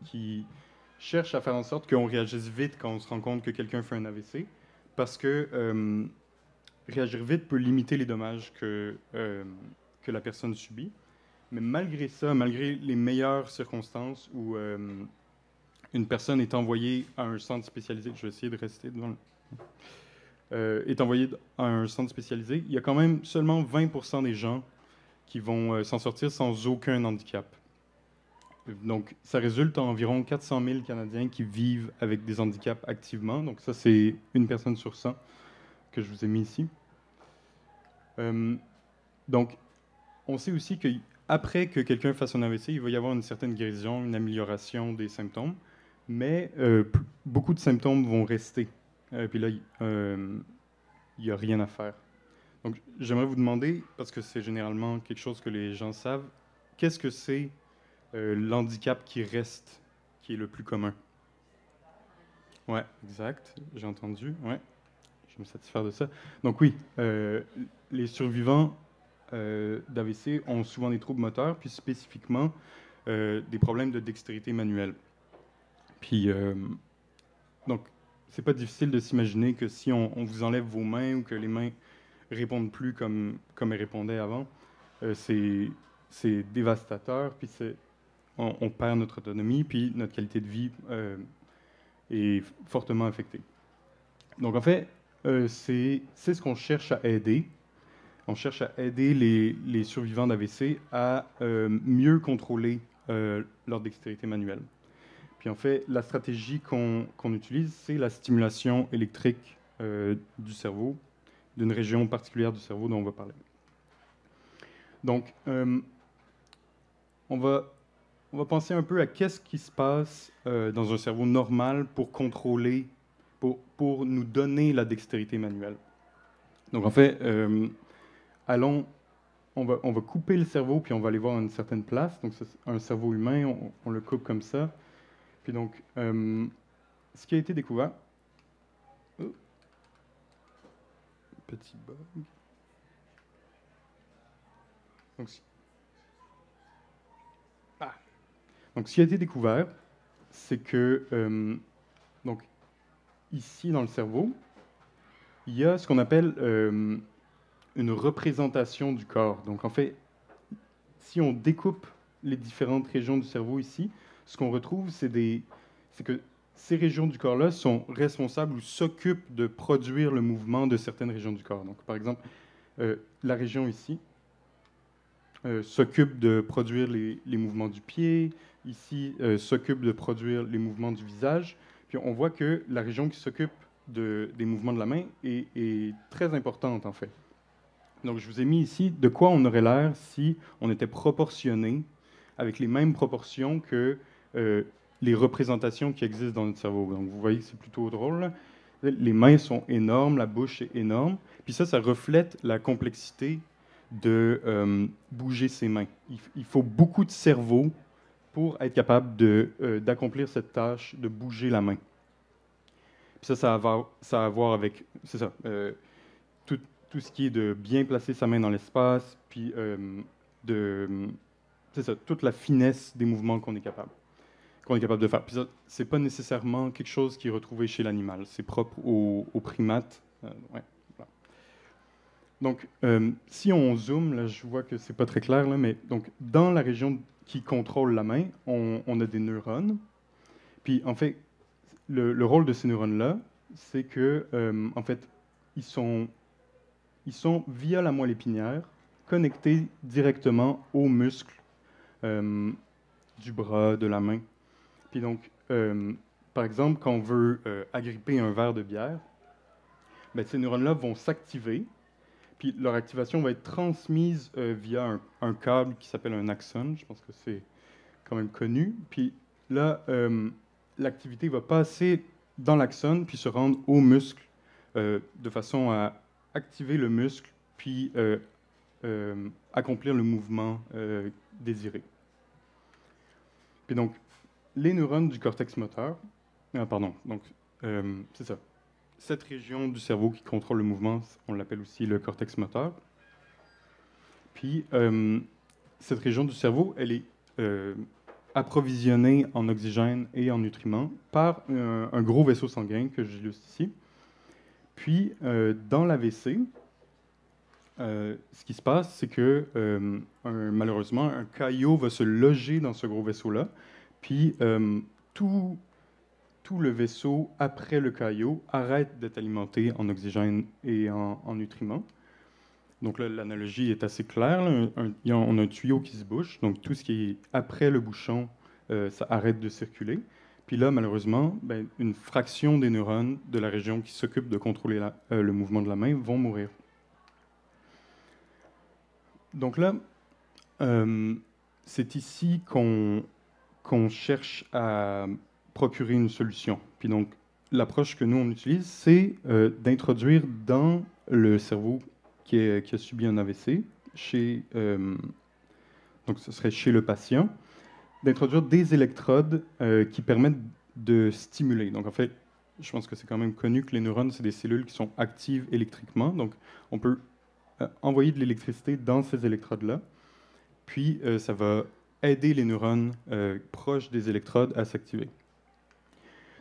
qui cherche à faire en sorte qu'on réagisse vite quand on se rend compte que quelqu'un fait un AVC. parce que euh, réagir vite peut limiter les dommages que, euh, que la personne subit. Mais malgré ça, malgré les meilleures circonstances où euh, une personne est envoyée à un centre spécialisé, je vais essayer de rester devant le- est envoyée à un centre spécialisé, il y a quand même seulement 20% des gens qui vont s'en sortir sans aucun handicap. Donc, ça résulte en environ 400 000 Canadiens qui vivent avec des handicaps activement. Donc, ça, c'est une personne sur 100 que je vous ai mis ici. Euh, donc, on sait aussi qu'après que quelqu'un fasse un AVC, il va y avoir une certaine guérison, une amélioration des symptômes, mais euh, beaucoup de symptômes vont rester. Euh, puis là, il euh, n'y a rien à faire. Donc, j'aimerais vous demander, parce que c'est généralement quelque chose que les gens savent, qu'est-ce que c'est euh, l'handicap qui reste, qui est le plus commun? Ouais, exact, j'ai entendu, ouais. Je vais me satisfaire de ça. Donc oui, euh, les survivants euh, d'AVC ont souvent des troubles moteurs, puis spécifiquement des problèmes de dextérité manuelle. Puis, donc, c'est pas difficile de s'imaginer que si on, vous enlève vos mains ou que les mains répondent plus comme, comme elles répondaient avant, c'est, dévastateur, puis on, perd notre autonomie, puis notre qualité de vie euh, est fortement affectée. Donc, en fait, euh, c'est ce qu'on cherche à aider. On cherche à aider les, les survivants d'AVC à euh, mieux contrôler leur dextérité manuelle. Puis en fait, la stratégie qu'on utilise, c'est la stimulation électrique du cerveau, d'une région particulière du cerveau dont on va parler. Donc, on, va, on va penser un peu à qu'est-ce qui se passe euh, dans un cerveau normal pour contrôler pour, pour nous donner la dextérité manuelle. Donc en fait, euh, allons, on va, on va couper le cerveau, puis on va aller voir une certaine place. Donc c'est un cerveau humain, on, on le coupe comme ça. Puis donc, euh, ce qui a été découvert... Oh. Petit bug. Donc, ce- ah. Donc ce qui a été découvert, c'est que... euh, donc, ici dans le cerveau, il y a ce qu'on appelle euh, une représentation du corps. Donc en fait, si on découpe les différentes régions du cerveau ici, ce qu'on retrouve, c'est que ces régions du corps-là sont responsables ou s'occupent de produire le mouvement de certaines régions du corps. Donc par exemple, euh, la région ici s'occupe de produire les mouvements du pied, ici euh, s'occupe de produire les mouvements du visage. Puis on voit que la région qui s'occupe de- des mouvements de la main est, très importante en fait. Donc je vous ai mis ici de quoi on aurait l'air si on était proportionné avec les mêmes proportions que euh, les représentations qui existent dans notre cerveau. Donc vous voyez que c'est plutôt drôle. Les mains sont énormes, la bouche est énorme. Puis ça, ça reflète la complexité de euh, bouger ses mains. Il faut beaucoup de cerveau pour être capable euh, d'accomplir cette tâche de bouger la main. Ça, ça a, ça a à voir avec, ça, euh, tout, tout ce qui est de bien placer sa main dans l'espace, puis euh, de, ça, toute la finesse des mouvements qu'on est capable, est capable de faire. Puis ça, c'est pas nécessairement quelque chose qui est retrouvé chez l'animal, c'est propre aux, aux primates. Donc, si on zoome, là, je vois que c'est pas très clair, là, mais donc dans la région qui contrôle la main, on, a des neurones. Puis, en fait, le, le rôle de ces neurones-là, c'est que, euh, en fait, ils sont, ils sont via la moelle épinière connectés directement aux muscles euh, du bras, de la main. Puis donc, euh, par exemple, quand on veut agripper un verre de bière, ben, ces neurones-là vont s'activer, puis leur activation va être transmise euh, via un, câble qui s'appelle un axone. Je pense que c'est quand même connu. Puis là, euh, l'activité va passer dans l'axone, puis se rendre au muscle, euh, de façon à activer le muscle, puis accomplir le mouvement désiré. Puis donc, les neurones du cortex moteur, ah, pardon, donc c'est ça. Cette région du cerveau qui contrôle le mouvement, on l'appelle aussi le cortex moteur. Puis, euh, cette région du cerveau, elle est euh, approvisionnée en oxygène et en nutriments par un, un gros vaisseau sanguin que j'illustre ici. Puis, euh, dans l'AVC, euh, ce qui se passe, c'est que euh, malheureusement, un caillot va se loger dans ce gros vaisseau-là. Puis, euh, tout, tout le vaisseau, après le caillot, arrête d'être alimenté en oxygène et en, en nutriments. Donc l'analogie est assez claire. on a un tuyau qui se bouche. Donc, tout ce qui est après le bouchon, euh, ça arrête de circuler. Puis là, malheureusement, ben, une fraction des neurones de la région qui s'occupe de contrôler euh, le mouvement de la main vont mourir. Donc là, euh, c'est ici qu'on cherche à procurer une solution. Puis donc, l'approche que nous, on utilise, c'est euh, d'introduire dans le cerveau qui, est- qui a subi un AVC, chez, euh, donc ce serait chez le patient, d'introduire des électrodes euh, qui permettent de stimuler. Donc en fait, je pense que c'est quand même connu que les neurones, c'est des cellules qui sont actives électriquement. Donc on peut envoyer de l'électricité dans ces électrodes-là, puis ça va aider les neurones proches des électrodes à s'activer.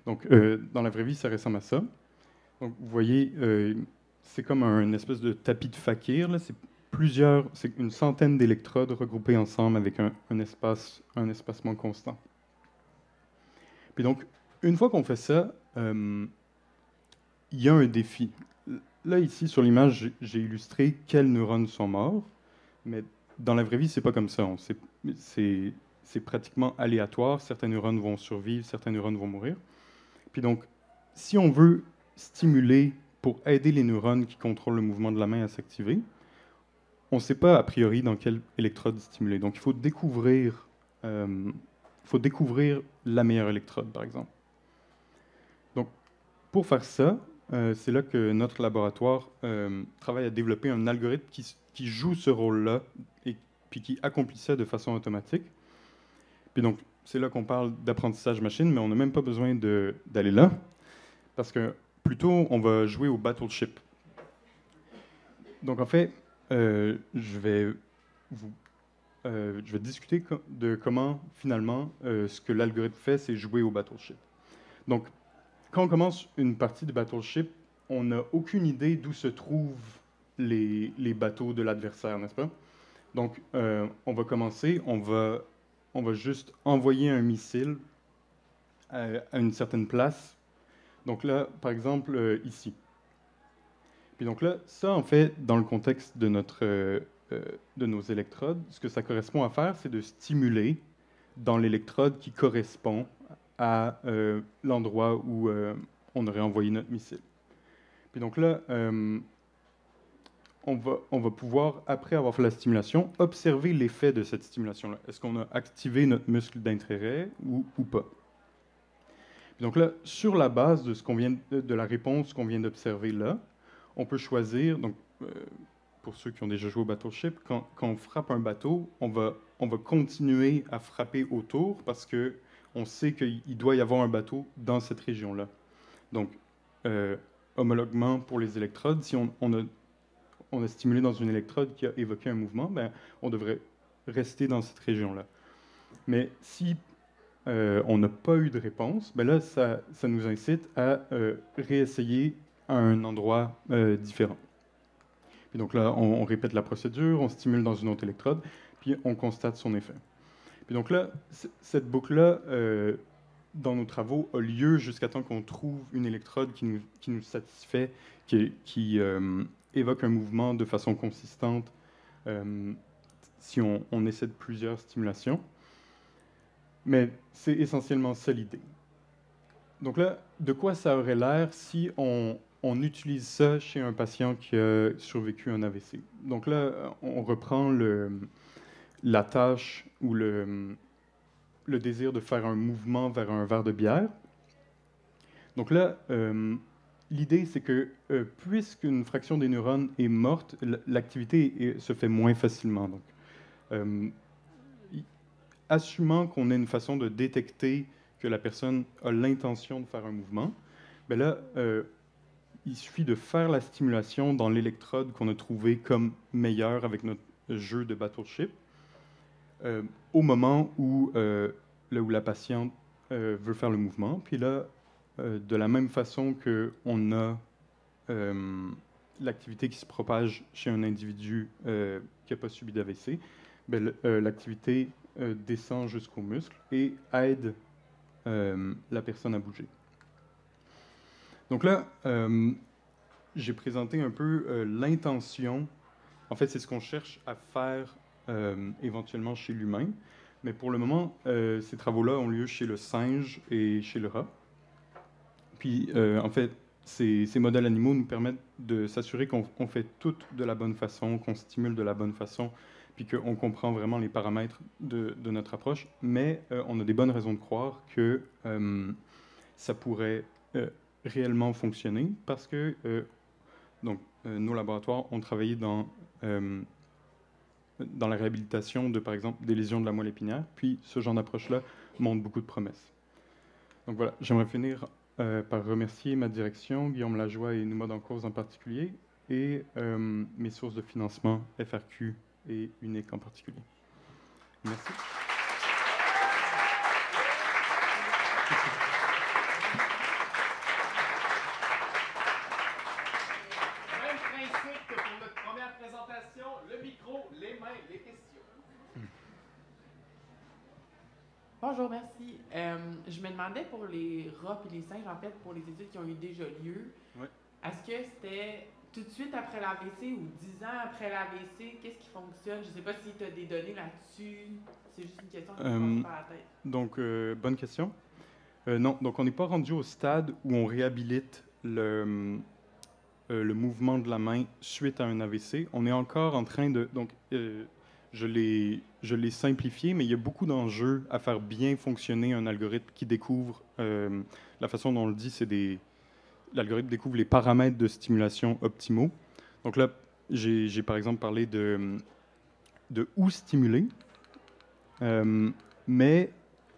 Donc euh, dans la vraie vie, ça ressemble à ça. Vous voyez, euh, c'est comme un espèce de tapis de fakir. C'est plusieurs, c'est une centaine d'électrodes regroupées ensemble avec un, espace, un espacement constant. Puis donc, une fois qu'on fait ça, euh, il y a un défi. Là, ici, sur l'image, j'ai- illustré quels neurones sont morts, mais dans la vraie vie, c'est pas comme ça. C'est pratiquement aléatoire. Certains neurones vont survivre, certains neurones vont mourir. Puis donc, si on veut stimuler pour aider les neurones qui contrôlent le mouvement de la main à s'activer, on ne sait pas a priori dans quelle électrode stimuler. Donc, il faut découvrir, euh, faut découvrir la meilleure électrode, par exemple. Donc, pour faire ça, euh, c'est là que notre laboratoire euh, travaille à développer un algorithme qui, qui joue ce rôle-là et puis qui accomplit ça de façon automatique. Puis donc, c'est là qu'on parle d'apprentissage machine, mais on n'a même pas besoin d'aller là, parce que plutôt, on va jouer au battleship. Donc, en fait, euh, je vais vous euh, je vais discuter de comment, finalement, euh, ce que l'algorithme fait, c'est jouer au battleship. Donc, quand on commence une partie de battleship, on n'a aucune idée d'où se trouvent les, les bateaux de l'adversaire, n'est-ce pas? Donc, on va commencer, on va, on va juste envoyer un missile à, une certaine place. Donc là, par exemple, euh, ici. Puis donc là, ça, en fait, dans le contexte de, notre, euh, euh, de nos électrodes, ce que ça correspond à faire, c'est de stimuler dans l'électrode qui correspond à l'endroit où on aurait envoyé notre missile. Puis donc là, on, va, pouvoir, après avoir fait la stimulation, observer l'effet de cette stimulation-là. Est-ce qu'on a activé notre muscle d'intérêt ou, pas? Donc là, sur la base de, ce qu'on vient la réponse qu'on vient d'observer là, on peut choisir, donc, euh, pour ceux qui ont déjà joué au battleship, quand, quand on frappe un bateau, on va, on va continuer à frapper autour parce que on sait qu'il il doit y avoir un bateau dans cette région-là. Donc, euh, homologuement pour les électrodes, si on, on a, on a stimulé dans une électrode qui a évoqué un mouvement, ben, on devrait rester dans cette région-là. Mais si euh, on n'a pas eu de réponse, ben là, ça, ça nous incite à euh, réessayer à un endroit euh, différent. Puis donc là, on, répète la procédure, on stimule dans une autre électrode, puis on constate son effet. Puis donc là, cette boucle-là, dans nos travaux, a lieu jusqu'à temps qu'on trouve une électrode qui nous, qui nous satisfait, qui, évoque un mouvement de façon consistante, euh, si on, essaie de plusieurs stimulations. Mais c'est essentiellement ça l'idée. Donc là, de quoi ça aurait l'air si on, utilise ça chez un patient qui a survécu un AVC? Donc là, on reprend la tâche ou le, le désir de faire un mouvement vers un verre de bière. Donc là, euh, l'idée, c'est que euh, puisqu'une fraction des neurones est morte, l'activité se fait moins facilement. Donc, euh, assumant qu'on ait une façon de détecter que la personne a l'intention de faire un mouvement, ben là, euh, il suffit de faire la stimulation dans l'électrode qu'on a trouvé comme meilleure avec notre jeu de battleship euh, au moment où, là où la patiente veut faire le mouvement. Puis là, euh, de la même façon qu'on a euh, l'activité qui se propage chez un individu euh, qui n'a pas subi d'AVC, ben, l'activité descend jusqu'au muscle et aide la personne à bouger. Donc là, j'ai présenté un peu l'intention. En fait, c'est ce qu'on cherche à faire éventuellement chez l'humain. Mais pour le moment, ces travaux-là ont lieu chez le singe et chez le rat. Puis, euh, en fait, ces, modèles animaux nous permettent de s'assurer qu'on on fait tout de la bonne façon, qu'on stimule de la bonne façon, puis qu'on comprend vraiment les paramètres de, notre approche. Mais euh, on a des bonnes raisons de croire que euh, ça pourrait réellement fonctionner parce que donc, nos laboratoires ont travaillé dans, dans la réhabilitation de, par exemple, des lésions de la moelle épinière. Puis ce genre d'approche-là montre beaucoup de promesses. Donc voilà, j'aimerais finir euh, par remercier ma direction, Guillaume Lajoie et Nouma Dancourse en particulier, et euh, mes sources de financement, FRQ et UNIC en particulier. Merci. Même principe que pour notre première présentation, le micro, les mains, les questions. Bonjour, merci. Euh, je me demandais pour les rats et les singes, en fait, pour les études qui ont eu déjà lieu, est-ce que c'était tout de suite après l'AVC ou 10 ans après l'AVC? Qu'est-ce qui fonctionne? Je ne sais pas si tu as des données là-dessus. C'est juste une question qui me Euh, par la tête. Donc, euh, bonne question. Euh, non, donc on n'est pas rendu au stade où on réhabilite le, euh, le mouvement de la main suite à un AVC. On est encore en train de... Donc, je l'ai simplifié, mais il y a beaucoup d'enjeux à faire bien fonctionner un algorithme qui découvre... euh, la façon dont on le dit, c'est des... L'algorithme découvre les paramètres de stimulation optimaux. Donc là, j'ai par exemple parlé de, de où stimuler. Euh, mais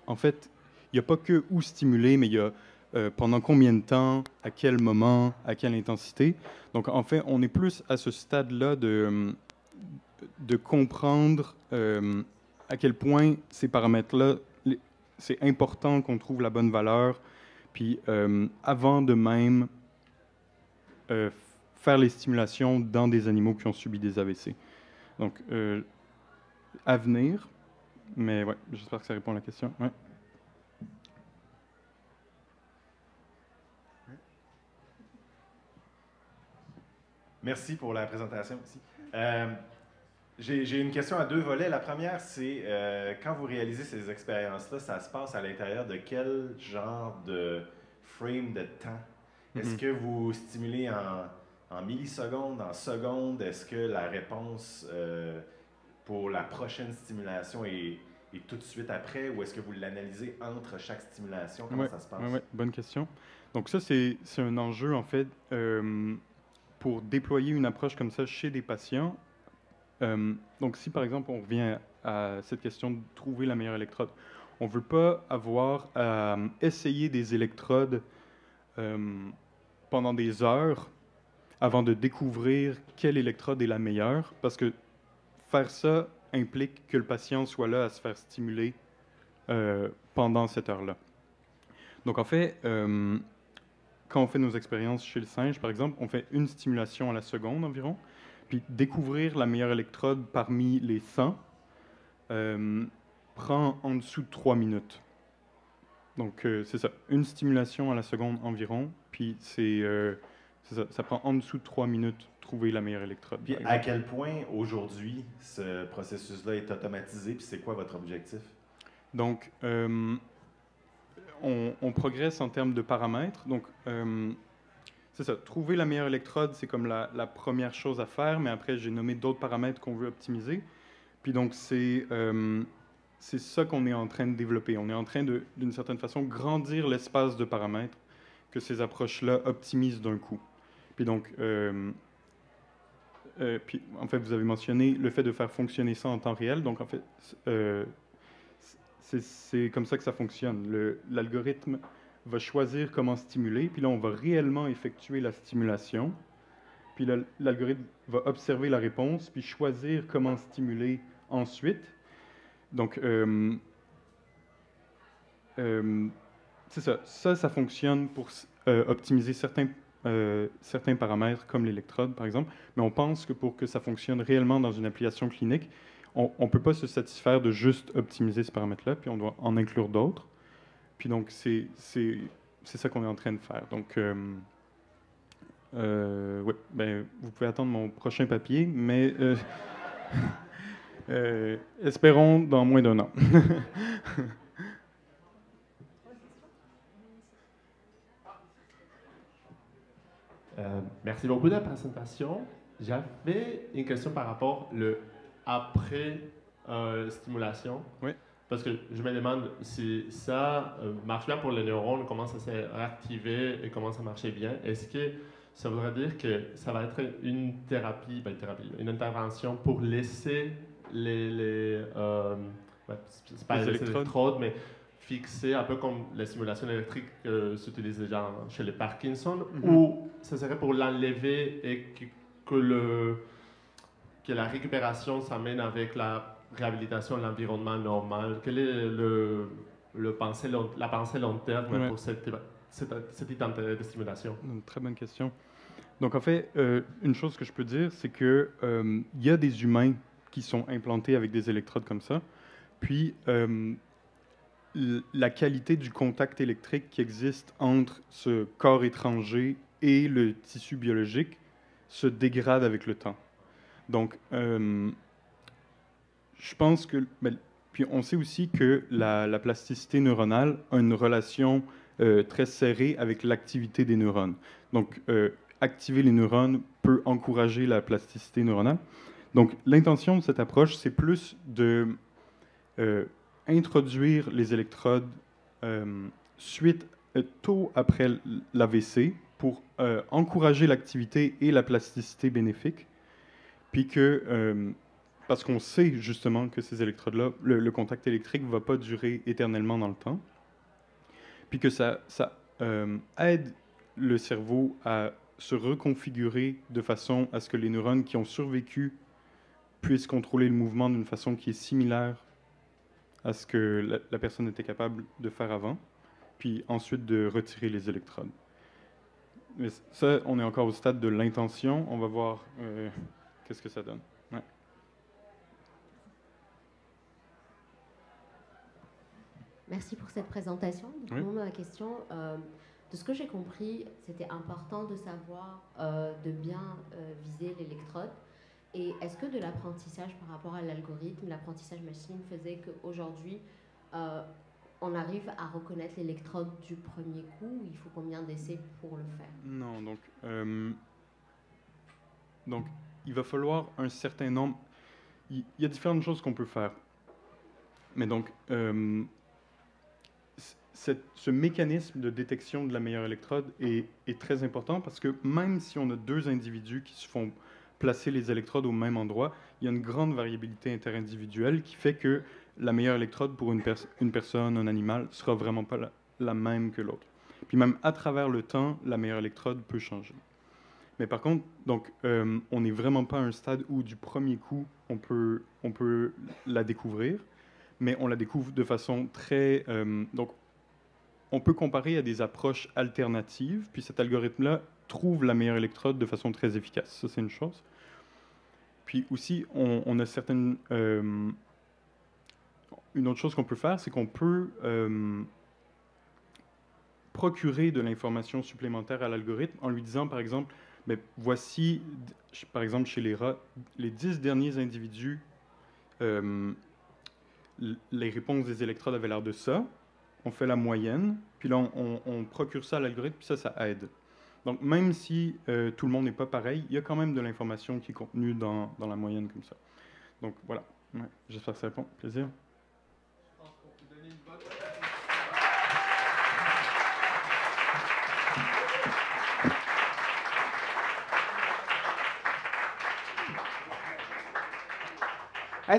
en fait, il n'y a pas que où stimuler, mais il y a euh, pendant combien de temps, à quel moment, à quelle intensité. Donc en fait, on est plus à ce stade-là de, de comprendre euh, à quel point ces paramètres-là, c'est important qu'on trouve la bonne valeur, puis euh, avant de même euh, faire les stimulations dans des animaux qui ont subi des AVC. Donc, à venir, mais ouais, j'espère que ça répond à la question. Ouais. Merci pour la présentation aussi. J'ai une question à deux volets. La première, c'est euh, quand vous réalisez ces expériences-là, ça se passe à l'intérieur de quel genre de frame de temps? Est-ce Mhm. que vous stimulez en, en millisecondes, en secondes? Est-ce que la réponse euh, pour la prochaine stimulation est, est tout de suite après? Ou est-ce que vous l'analysez entre chaque stimulation? Comment Ouais, ça se passe? ouais, ouais, bonne question. Donc ça, c'est c'est un enjeu, en fait, euh, pour déployer une approche comme ça chez des patients. Euh, donc si, par exemple, on revient à cette question de trouver la meilleure électrode, on ne veut pas avoir à essayer des électrodes euh, pendant des heures avant de découvrir quelle électrode est la meilleure, parce que faire ça implique que le patient soit là à se faire stimuler euh, pendant cette heure-là. Donc en fait, quand on fait nos expériences chez le singe, par exemple, on fait une stimulation à la seconde environ, puis découvrir la meilleure électrode parmi les 100 euh, prend en dessous de 3 minutes. Donc euh, c'est ça, une stimulation à la seconde environ, puis c'est euh, ça, ça prend en dessous de 3 minutes trouver la meilleure électrode. Puis à quel point aujourd'hui ce processus-là est automatisé, puis c'est quoi votre objectif? Donc, on, on progresse en termes de paramètres. Donc, c'est ça. Trouver la meilleure électrode, c'est comme la, première chose à faire, mais après, j'ai nommé d'autres paramètres qu'on veut optimiser. Puis donc, c'est euh, ça qu'on est en train de développer. On est en train de, d'une certaine façon, grandir l'espace de paramètres que ces approches-là optimisent d'un coup. Puis donc, euh, euh, puis, en fait, vous avez mentionné le fait de faire fonctionner ça en temps réel. Donc, en fait, euh, c'est comme ça que ça fonctionne. L'algorithme va choisir comment stimuler, puis là, on va réellement effectuer la stimulation. Puis l'algorithme va observer la réponse, puis choisir comment stimuler ensuite. Donc, euh, euh, c'est ça. Ça, ça fonctionne pour euh, optimiser certains certains paramètres comme l'électrode, par exemple, mais on pense que pour que ça fonctionne réellement dans une application clinique, on ne peut pas se satisfaire de juste optimiser ces paramètres-là, puis on doit en inclure d'autres. Puis donc, c'est ça qu'on est en train de faire. Donc, euh, euh, ouais, ben, vous pouvez attendre mon prochain papier, mais euh, euh, espérons dans moins d'un an. Euh, merci beaucoup de la présentation. J'avais une question par rapport le après stimulation. Oui. Parce que je me demande si ça euh, marche bien pour les neurones, comment ça s'est réactivé et comment ça marchait bien. Est-ce que ça voudrait dire que ça va être une thérapie, ben, thérapie une intervention pour laisser les, les euh, ouais, pas Les les électrodes. électrodes, mais fixer un peu comme la stimulation électrique que s'utilise déjà chez les Parkinson, Mhm. ou ça serait pour l'enlever et que, que le, que la récupération s'amène avec la réhabilitation de l'environnement normal? Quelle est le, le pensée long- la pensée long terme Ouais. pour cette, cette, cette identité de stimulation? Une très bonne question. Donc, en fait, euh, une chose que je peux dire, c'est que euh, y a des humains qui sont implantés avec des électrodes comme ça. Puis, euh, la qualité du contact électrique qui existe entre ce corps étranger et le tissu biologique se dégrade avec le temps. Donc, euh, je pense que... puis on sait aussi que la, la plasticité neuronale a une relation euh, très serrée avec l'activité des neurones. Donc, euh, activer les neurones peut encourager la plasticité neuronale. Donc, l'intention de cette approche, c'est plus de euh, introduire les électrodes suite tôt après l'AVC pour encourager l'activité et la plasticité bénéfique, puis que parce qu'on sait justement que ces électrodes-là, le, contact électrique ne va pas durer éternellement dans le temps, puis que ça, euh, aide le cerveau à se reconfigurer de façon à ce que les neurones qui ont survécu puissent contrôler le mouvement d'une façon qui est similaire à ce que la, la personne était capable de faire avant, puis ensuite de retirer les électrodes. Mais ça, on est encore au stade de l'intention. On va voir euh, qu'est-ce que ça donne. Ouais. Merci pour cette présentation. Donc, Oui. moi, ma question, euh, de ce que j'ai compris, c'était important de savoir euh, de bien euh, viser l'électrode. Et est-ce que de l'apprentissage par rapport à l'algorithme, l'apprentissage machine faisait qu'aujourd'hui, on arrive à reconnaître l'électrode du premier coup ou il faut combien d'essais pour le faire? Non, donc, donc il va falloir un certain nombre. Il y a différentes choses qu'on peut faire. Mais donc, euh, ce mécanisme de détection de la meilleure électrode est, très important parce que même si on a deux individus qui se font placer les électrodes au même endroit, il y a une grande variabilité interindividuelle qui fait que la meilleure électrode pour une, pers- une personne, un animal, sera vraiment pas la, la même que l'autre. Puis même à travers le temps, la meilleure électrode peut changer. Mais par contre, donc, euh, on n'est vraiment pas à un stade où du premier coup, on peut, on peut la découvrir, mais on la découvre de façon très... euh, donc, on peut comparer à des approches alternatives, puis cet algorithme-là trouve la meilleure électrode de façon très efficace. Ça, c'est une chose. Puis aussi, on, a certaines... euh, une autre chose qu'on peut faire, c'est qu'on peut euh, procurer de l'information supplémentaire à l'algorithme en lui disant, par exemple, mais voici, par exemple, chez les rats, les dix derniers individus, euh, les réponses des électrodes avaient l'air de ça. On fait la moyenne, puis là, on, procure ça à l'algorithme, puis ça, ça aide. Donc, même si euh, tout le monde n'est pas pareil, il y a quand même de l'information qui est contenue dans, dans la moyenne comme ça. Donc, voilà. J'espère que ça répond. Plaisir.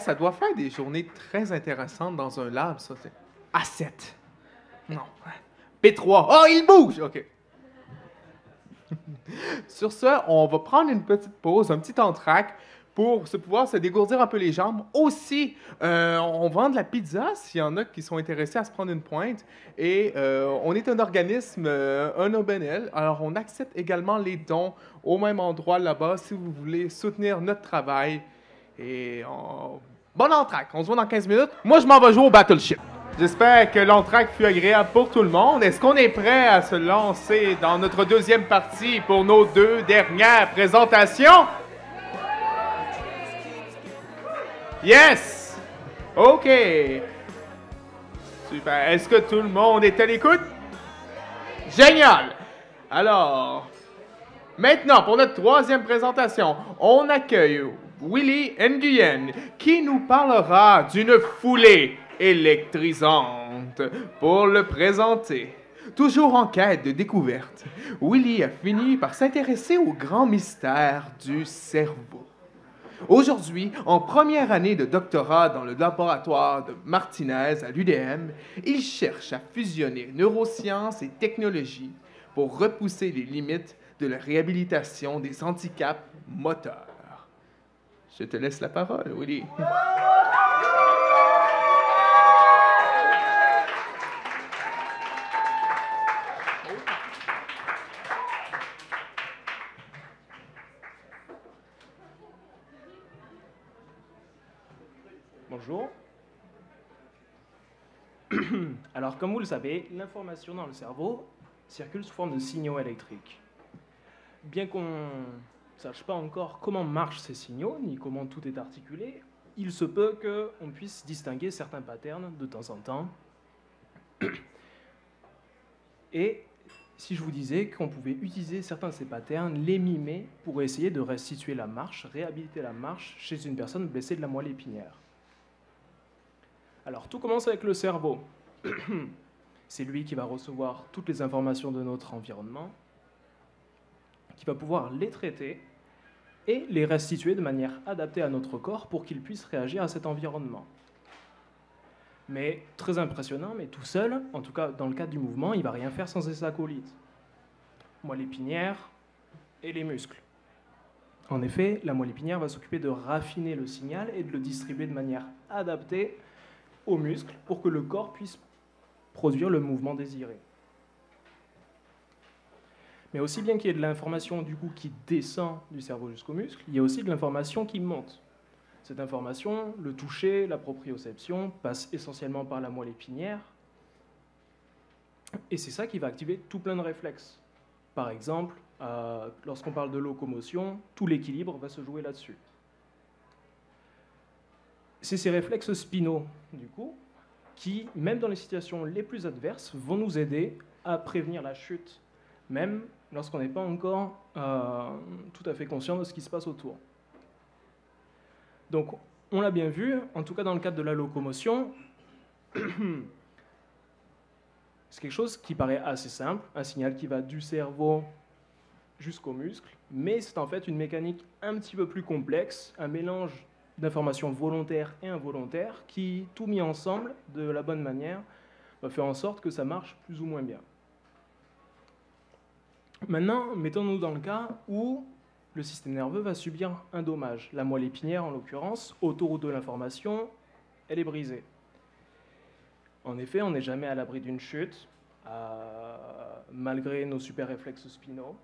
Ça doit faire des journées très intéressantes dans un lab, ça. c'est- A7. Non. P3. Oh, il bouge! OK. Sur ce, on va prendre une petite pause, un petit entraque, pour se pouvoir se dégourdir un peu les jambes. Aussi, euh, on vend de la pizza s'il y en a qui sont intéressés à se prendre une pointe. Et euh, on est un organisme, euh, un OBNL. Alors, on accepte également les dons au même endroit là-bas si vous voulez soutenir notre travail. Et on... bon entraque. On se voit dans 15 minutes. Moi, je m'en vais jouer au Battleship. J'espère que l'entraque fut agréable pour tout le monde. Est-ce qu'on est prêt à se lancer dans notre deuxième partie pour nos deux dernières présentations? Yes! OK. Super. Est-ce que tout le monde est à l'écoute? Génial! Alors, maintenant, pour notre troisième présentation, on accueille Willy Nguyen qui nous parlera d'une foulée électrisante. Pour le présenter, toujours en quête de découverte, Willy a fini par s'intéresser au grand mystère du cerveau. Aujourd'hui, en première année de doctorat dans le laboratoire de Martinez à l'UDM, il cherche à fusionner neurosciences et technologie pour repousser les limites de la réhabilitation des handicaps moteurs. Je te laisse la parole, Willy. Alors, comme vous le savez, l'information dans le cerveau circule sous forme de signaux électriques. Bien qu'on ne sache pas encore comment marchent ces signaux, ni comment tout est articulé, il se peut qu'on puisse distinguer certains patterns de temps en temps. Et si je vous disais qu'on pouvait utiliser certains de ces patterns, les mimer pour essayer de restituer la marche, réhabiliter la marche chez une personne blessée de la moelle épinière. Alors tout commence avec le cerveau. C'est lui qui va recevoir toutes les informations de notre environnement, qui va pouvoir les traiter et les restituer de manière adaptée à notre corps pour qu'il puisse réagir à cet environnement. Mais très impressionnant, mais tout seul, en tout cas dans le cadre du mouvement, il va rien faire sans ses acolytes. Moelle épinière et les muscles. En effet, la moelle épinière va s'occuper de raffiner le signal et de le distribuer de manière adaptée aux muscles pour que le corps puisse produire le mouvement désiré. Mais aussi bien qu'il y ait de l'information du coup qui descend du cerveau jusqu'au muscle, il y a aussi de l'information qui monte. Cette information, le toucher, la proprioception, passe essentiellement par la moelle épinière. Et c'est ça qui va activer tout plein de réflexes. Par exemple, euh, lorsqu'on parle de locomotion, tout l'équilibre va se jouer là-dessus. C'est ces réflexes spinaux, du coup, qui, même dans les situations les plus adverses, vont nous aider à prévenir la chute, même lorsqu'on n'est pas encore euh, tout à fait conscient de ce qui se passe autour. Donc, on l'a bien vu, en tout cas dans le cadre de la locomotion, c'est quelque chose qui paraît assez simple, un signal qui va du cerveau jusqu'au muscle, mais c'est en fait une mécanique un petit peu plus complexe, un mélange d'informations volontaires et involontaires qui, tout mis ensemble de la bonne manière, va faire en sorte que ça marche plus ou moins bien. Maintenant, mettons-nous dans le cas où le système nerveux va subir un dommage. La moelle épinière, en l'occurrence, autoroute de l'information, elle est brisée. En effet, on n'est jamais à l'abri d'une chute, euh, malgré nos super réflexes spinaux.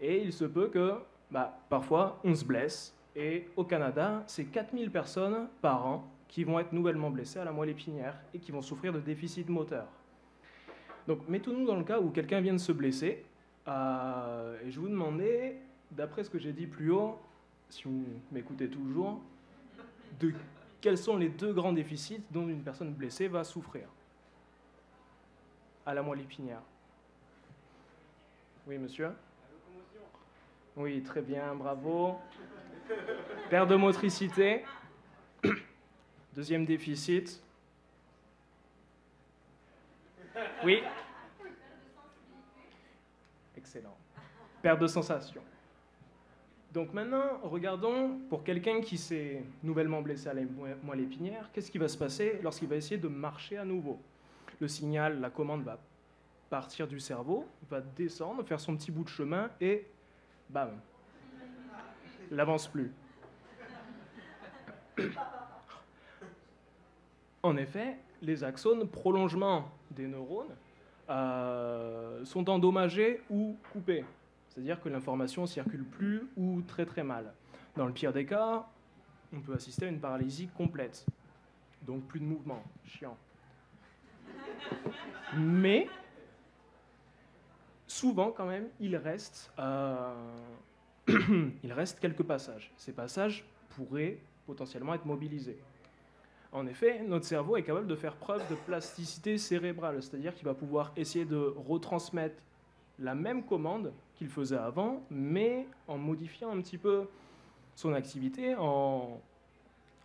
Et il se peut que, bah, parfois, on se blesse. Et au Canada, c'est 4000 personnes par an qui vont être nouvellement blessées à la moelle épinière et qui vont souffrir de déficit moteur. Donc, mettons-nous dans le cas où quelqu'un vient de se blesser euh, et je vous demandais, d'après ce que j'ai dit plus haut, si vous m'écoutez toujours, de quels sont les deux grands déficits dont une personne blessée va souffrir à la moelle épinière. Oui, monsieur? Oui, très bien, bravo. Perte de motricité. Deuxième déficit. Oui, Excellent. Perte de sensation. Donc maintenant, regardons pour quelqu'un qui s'est nouvellement blessé à la moelle épinière, qu'est-ce qui va se passer lorsqu'il va essayer de marcher à nouveau? Le signal, la commande va partir du cerveau, va descendre, faire son petit bout de chemin et bam, il n'avance plus. En effet, les axones, prolongement des neurones, euh, sont endommagés ou coupés. C'est-à-dire que l'information circule plus ou très très mal. Dans le pire des cas, on peut assister à une paralysie complète. Donc plus de mouvement, chiant. Mais souvent quand même, il reste, euh, il reste quelques passages. Ces passages pourraient potentiellement être mobilisés. En effet, notre cerveau est capable de faire preuve de plasticité cérébrale, c'est-à-dire qu'il va pouvoir essayer de retransmettre la même commande qu'il faisait avant, mais en modifiant un petit peu son activité, en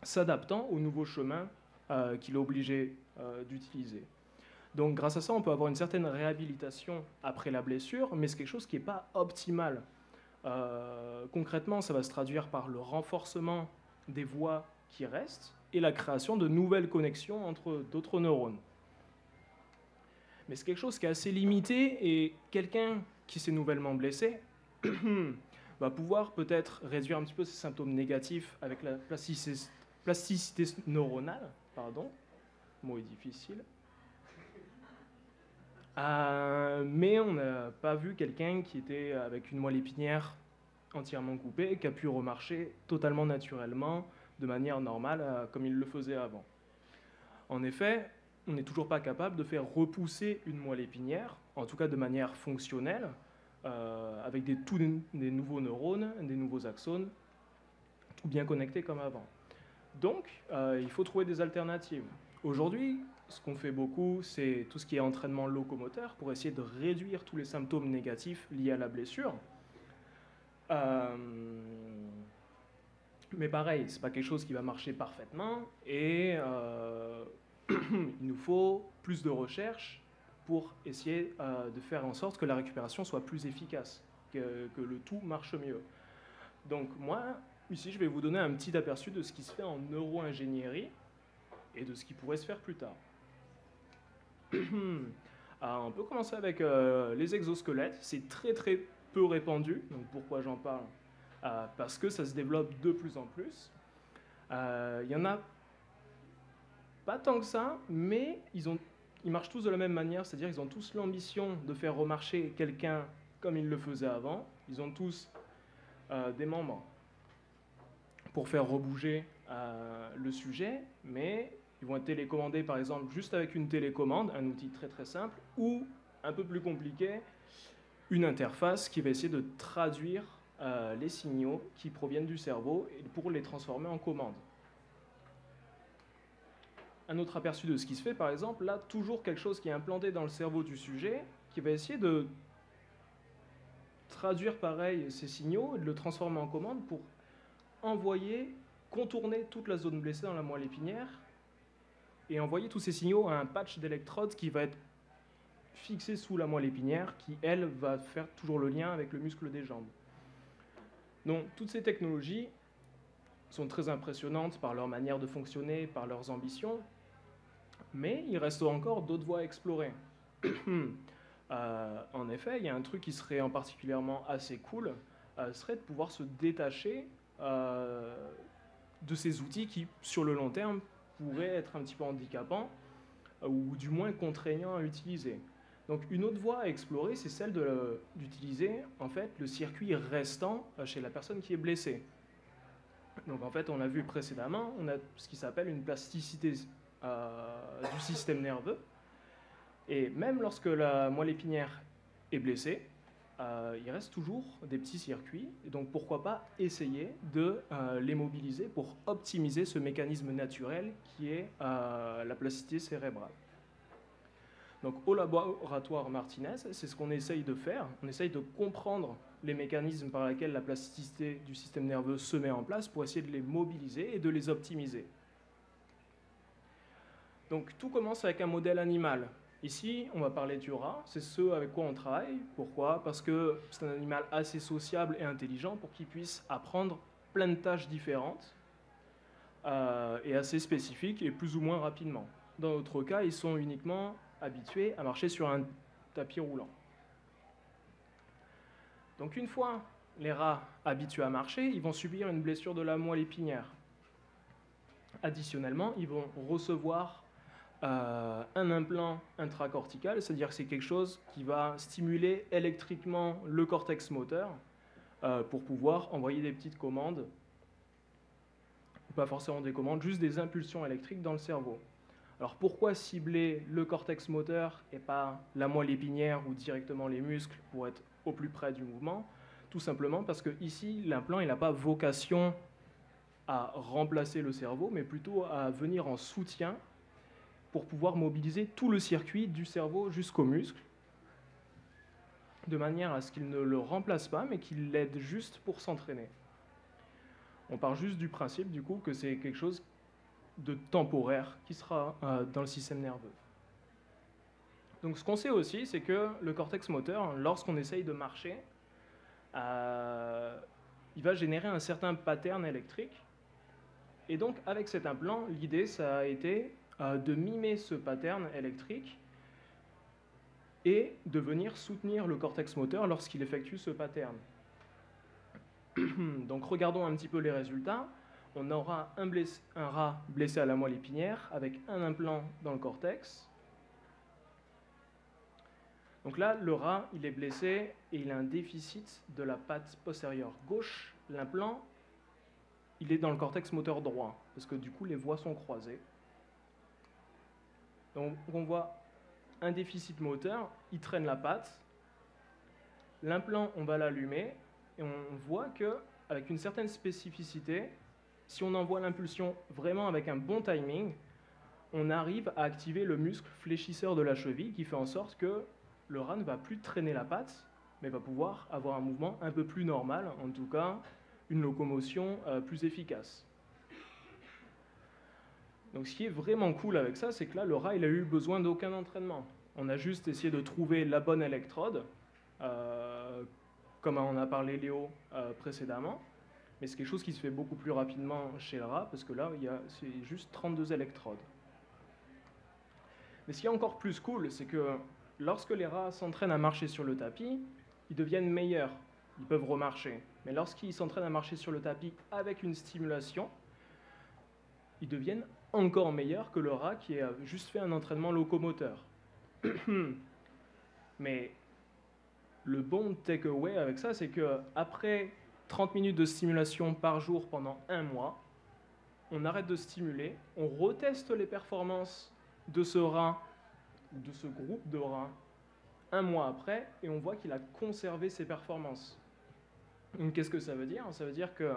s'adaptant au nouveau chemin euh, qu'il est obligé euh, d'utiliser. Donc grâce à ça, on peut avoir une certaine réhabilitation après la blessure, mais c'est quelque chose qui n'est pas optimal. Euh, concrètement, ça va se traduire par le renforcement des voies qui restent et la création de nouvelles connexions entre d'autres neurones. Mais c'est quelque chose qui est assez limité et quelqu'un qui s'est nouvellement blessé va pouvoir peut-être réduire un petit peu ses symptômes négatifs avec la plasticité, plasticité neuronale, pardon, mot est difficile. Euh, mais on n'a pas vu quelqu'un qui était avec une moelle épinière entièrement coupée, qui a pu remarcher totalement naturellement, de manière normale, euh, comme il le faisait avant. En effet, on n'est toujours pas capable de faire repousser une moelle épinière, en tout cas de manière fonctionnelle, euh, avec des, nouveaux neurones, des nouveaux axones, tout bien connectés comme avant. Donc, il faut trouver des alternatives. Aujourd'hui, ce qu'on fait beaucoup, c'est tout ce qui est entraînement locomoteur pour essayer de réduire tous les symptômes négatifs liés à la blessure. Euh, mais pareil, c'est pas quelque chose qui va marcher parfaitement et euh, il nous faut plus de recherche pour essayer euh, de faire en sorte que la récupération soit plus efficace, que, que, le tout marche mieux. Donc moi, ici, je vais vous donner un petit aperçu de ce qui se fait en neuro-ingénierie et de ce qui pourrait se faire plus tard. Ah, on peut commencer avec euh, les exosquelettes. C'est très très peu répandu. Donc pourquoi j'en parle? Euh, Parce que ça se développe de plus en plus. Euh, il y en a pas tant que ça, mais ils, ils marchent tous de la même manière. C'est-à-dire qu'ils ont tous l'ambition de faire remarcher quelqu'un comme ils le faisaient avant. Ils ont tous des membres pour faire rebouger le sujet, mais ils vont être télécommandés par exemple juste avec une télécommande, un outil très très simple, ou un peu plus compliqué, une interface qui va essayer de traduire euh, les signaux qui proviennent du cerveau pour les transformer en commandes. Un autre aperçu de ce qui se fait, par exemple, là, toujours quelque chose qui est implanté dans le cerveau du sujet, qui va essayer de traduire pareil ces signaux et de le transformer en commande pour envoyer, contourner toute la zone blessée dans la moelle épinière et envoyer tous ces signaux à un patch d'électrode qui va être fixé sous la moelle épinière, qui, elle, va faire toujours le lien avec le muscle des jambes. Donc, toutes ces technologies sont très impressionnantes par leur manière de fonctionner, par leurs ambitions, mais il reste encore d'autres voies à explorer. euh, en effet, il y a un truc qui serait en particulièrement assez cool, euh, serait de pouvoir se détacher euh, de ces outils qui, sur le long terme, pourrait être un petit peu handicapant euh, ou du moins contraignant à utiliser. Donc une autre voie à explorer, c'est celle d'utiliser en fait le circuit restant euh, chez la personne qui est blessée. Donc en fait, on a vu précédemment, on a ce qui s'appelle une plasticité euh, du système nerveux. Et même lorsque la moelle épinière est blessée, euh, il reste toujours des petits circuits. Donc pourquoi pas essayer de euh, les mobiliser pour optimiser ce mécanisme naturel qui est euh, la plasticité cérébrale. Donc au laboratoire Martinez, c'est ce qu'on essaye de faire. On essaye de comprendre les mécanismes par lesquels la plasticité du système nerveux se met en place pour essayer de les mobiliser et de les optimiser. Donc tout commence avec un modèle animal. Ici, on va parler du rat, c'est ce avec quoi on travaille. Pourquoi? Parce que c'est un animal assez sociable et intelligent pour qu'il puisse apprendre plein de tâches différentes euh, et assez spécifiques et plus ou moins rapidement. Dans notre cas, ils sont uniquement habitués à marcher sur un tapis roulant. Donc une fois les rats habitués à marcher, ils vont subir une blessure de la moelle épinière. Additionnellement, ils vont recevoir euh, un implant intracortical, c'est-à-dire que c'est quelque chose qui va stimuler électriquement le cortex moteur euh, pour pouvoir envoyer des petites commandes, pas forcément des commandes, juste des impulsions électriques dans le cerveau. Alors pourquoi cibler le cortex moteur et pas la moelle épinière ou directement les muscles pour être au plus près du mouvement? Tout simplement parce que ici, l'implant n'a pas vocation à remplacer le cerveau, mais plutôt à venir en soutien pour pouvoir mobiliser tout le circuit du cerveau jusqu'au muscle, de manière à ce qu'il ne le remplace pas, mais qu'il l'aide juste pour s'entraîner. On part juste du principe, du coup, que c'est quelque chose de temporaire qui sera euh, dans le système nerveux. Donc ce qu'on sait aussi, c'est que le cortex moteur, lorsqu'on essaye de marcher, euh, il va générer un certain pattern électrique. Et donc avec cet implant, l'idée, ça a été de mimer ce pattern électrique et de venir soutenir le cortex moteur lorsqu'il effectue ce pattern. donc regardons un petit peu les résultats on aura un, rat blessé à la moelle épinière avec un implant dans le cortex. Donc là, le rat, il est blessé et il a un déficit de la patte postérieure gauche. L'implant, il est dans le cortex moteur droit, parce que du coup, les voies sont croisées. Donc on voit un déficit moteur, il traîne la patte. L'implant, on va l'allumer et on voit que avec une certaine spécificité, si on envoie l'impulsion vraiment avec un bon timing, on arrive à activer le muscle fléchisseur de la cheville qui fait en sorte que le rat ne va plus traîner la patte, mais va pouvoir avoir un mouvement un peu plus normal, en tout cas une locomotion euh, plus efficace. Donc ce qui est vraiment cool avec ça, c'est que là, le rat, il a eu besoin d'aucun entraînement. On a juste essayé de trouver la bonne électrode, euh, comme on a parlé Léo euh, précédemment. Mais c'est quelque chose qui se fait beaucoup plus rapidement chez le rat, parce que là, c'est juste 32 électrodes. Mais ce qui est encore plus cool, c'est que lorsque les rats s'entraînent à marcher sur le tapis, ils deviennent meilleurs, ils peuvent remarcher. Mais lorsqu'ils s'entraînent à marcher sur le tapis avec une stimulation, ils deviennent encore meilleurs que le rat qui a juste fait un entraînement locomoteur. Mais le bon takeaway avec ça, c'est que après 30 minutes de stimulation par jour pendant un mois. On arrête de stimuler, on reteste les performances de ce rat, de ce groupe de rats, un mois après, et on voit qu'il a conservé ses performances. Qu'est-ce que ça veut dire? Ça veut dire que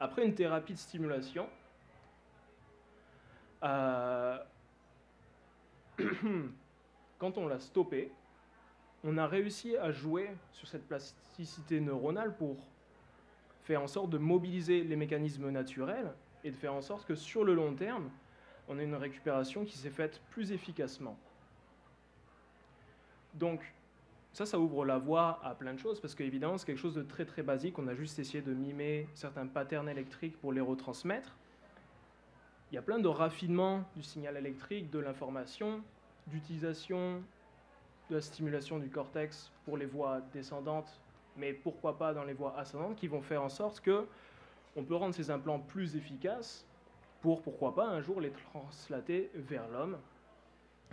après une thérapie de stimulation, euh, quand on l'a stoppé, on a réussi à jouer sur cette plasticité neuronale pour faire en sorte de mobiliser les mécanismes naturels et de faire en sorte que sur le long terme, on ait une récupération qui s'est faite plus efficacement. Donc, ça, ça ouvre la voie à plein de choses, parce qu'évidemment, c'est quelque chose de très très basique. On a juste essayé de mimer certains patterns électriques pour les retransmettre. Il y a plein de raffinements du signal électrique, de l'information, d'utilisation de la stimulation du cortex pour les voies descendantes mais pourquoi pas dans les voies ascendantes, qui vont faire en sorte que on peut rendre ces implants plus efficaces pour, pourquoi pas, un jour les translater vers l'homme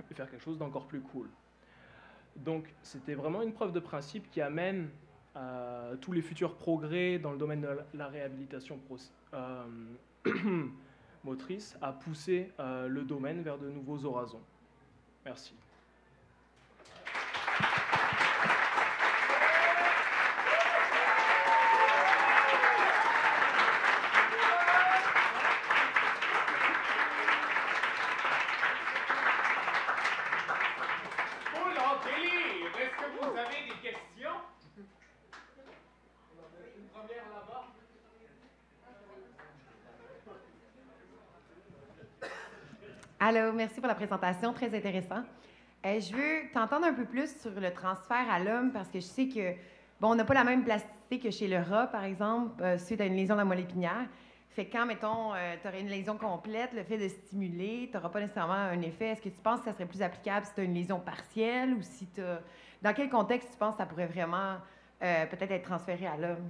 et faire quelque chose d'encore plus cool. Donc c'était vraiment une preuve de principe qui amène à tous les futurs progrès dans le domaine de la réhabilitation euh, motrice à pousser euh, le domaine vers de nouveaux horizons. Merci. Allô, merci pour la présentation, très intéressant. Euh, je veux t'entendre un peu plus sur le transfert à l'homme parce que je sais que, bon, on n'a pas la même plasticité que chez le rat, par exemple, euh, suite à une lésion de la moelle épinière. Fait quand, mettons, euh, tu aurais une lésion complète, le fait de stimuler, tu n'auras pas nécessairement un effet. Est-ce que tu penses que ça serait plus applicable si tu as une lésion partielle ou si tu Dans quel contexte tu penses que ça pourrait vraiment peut-être être transféré à l'homme?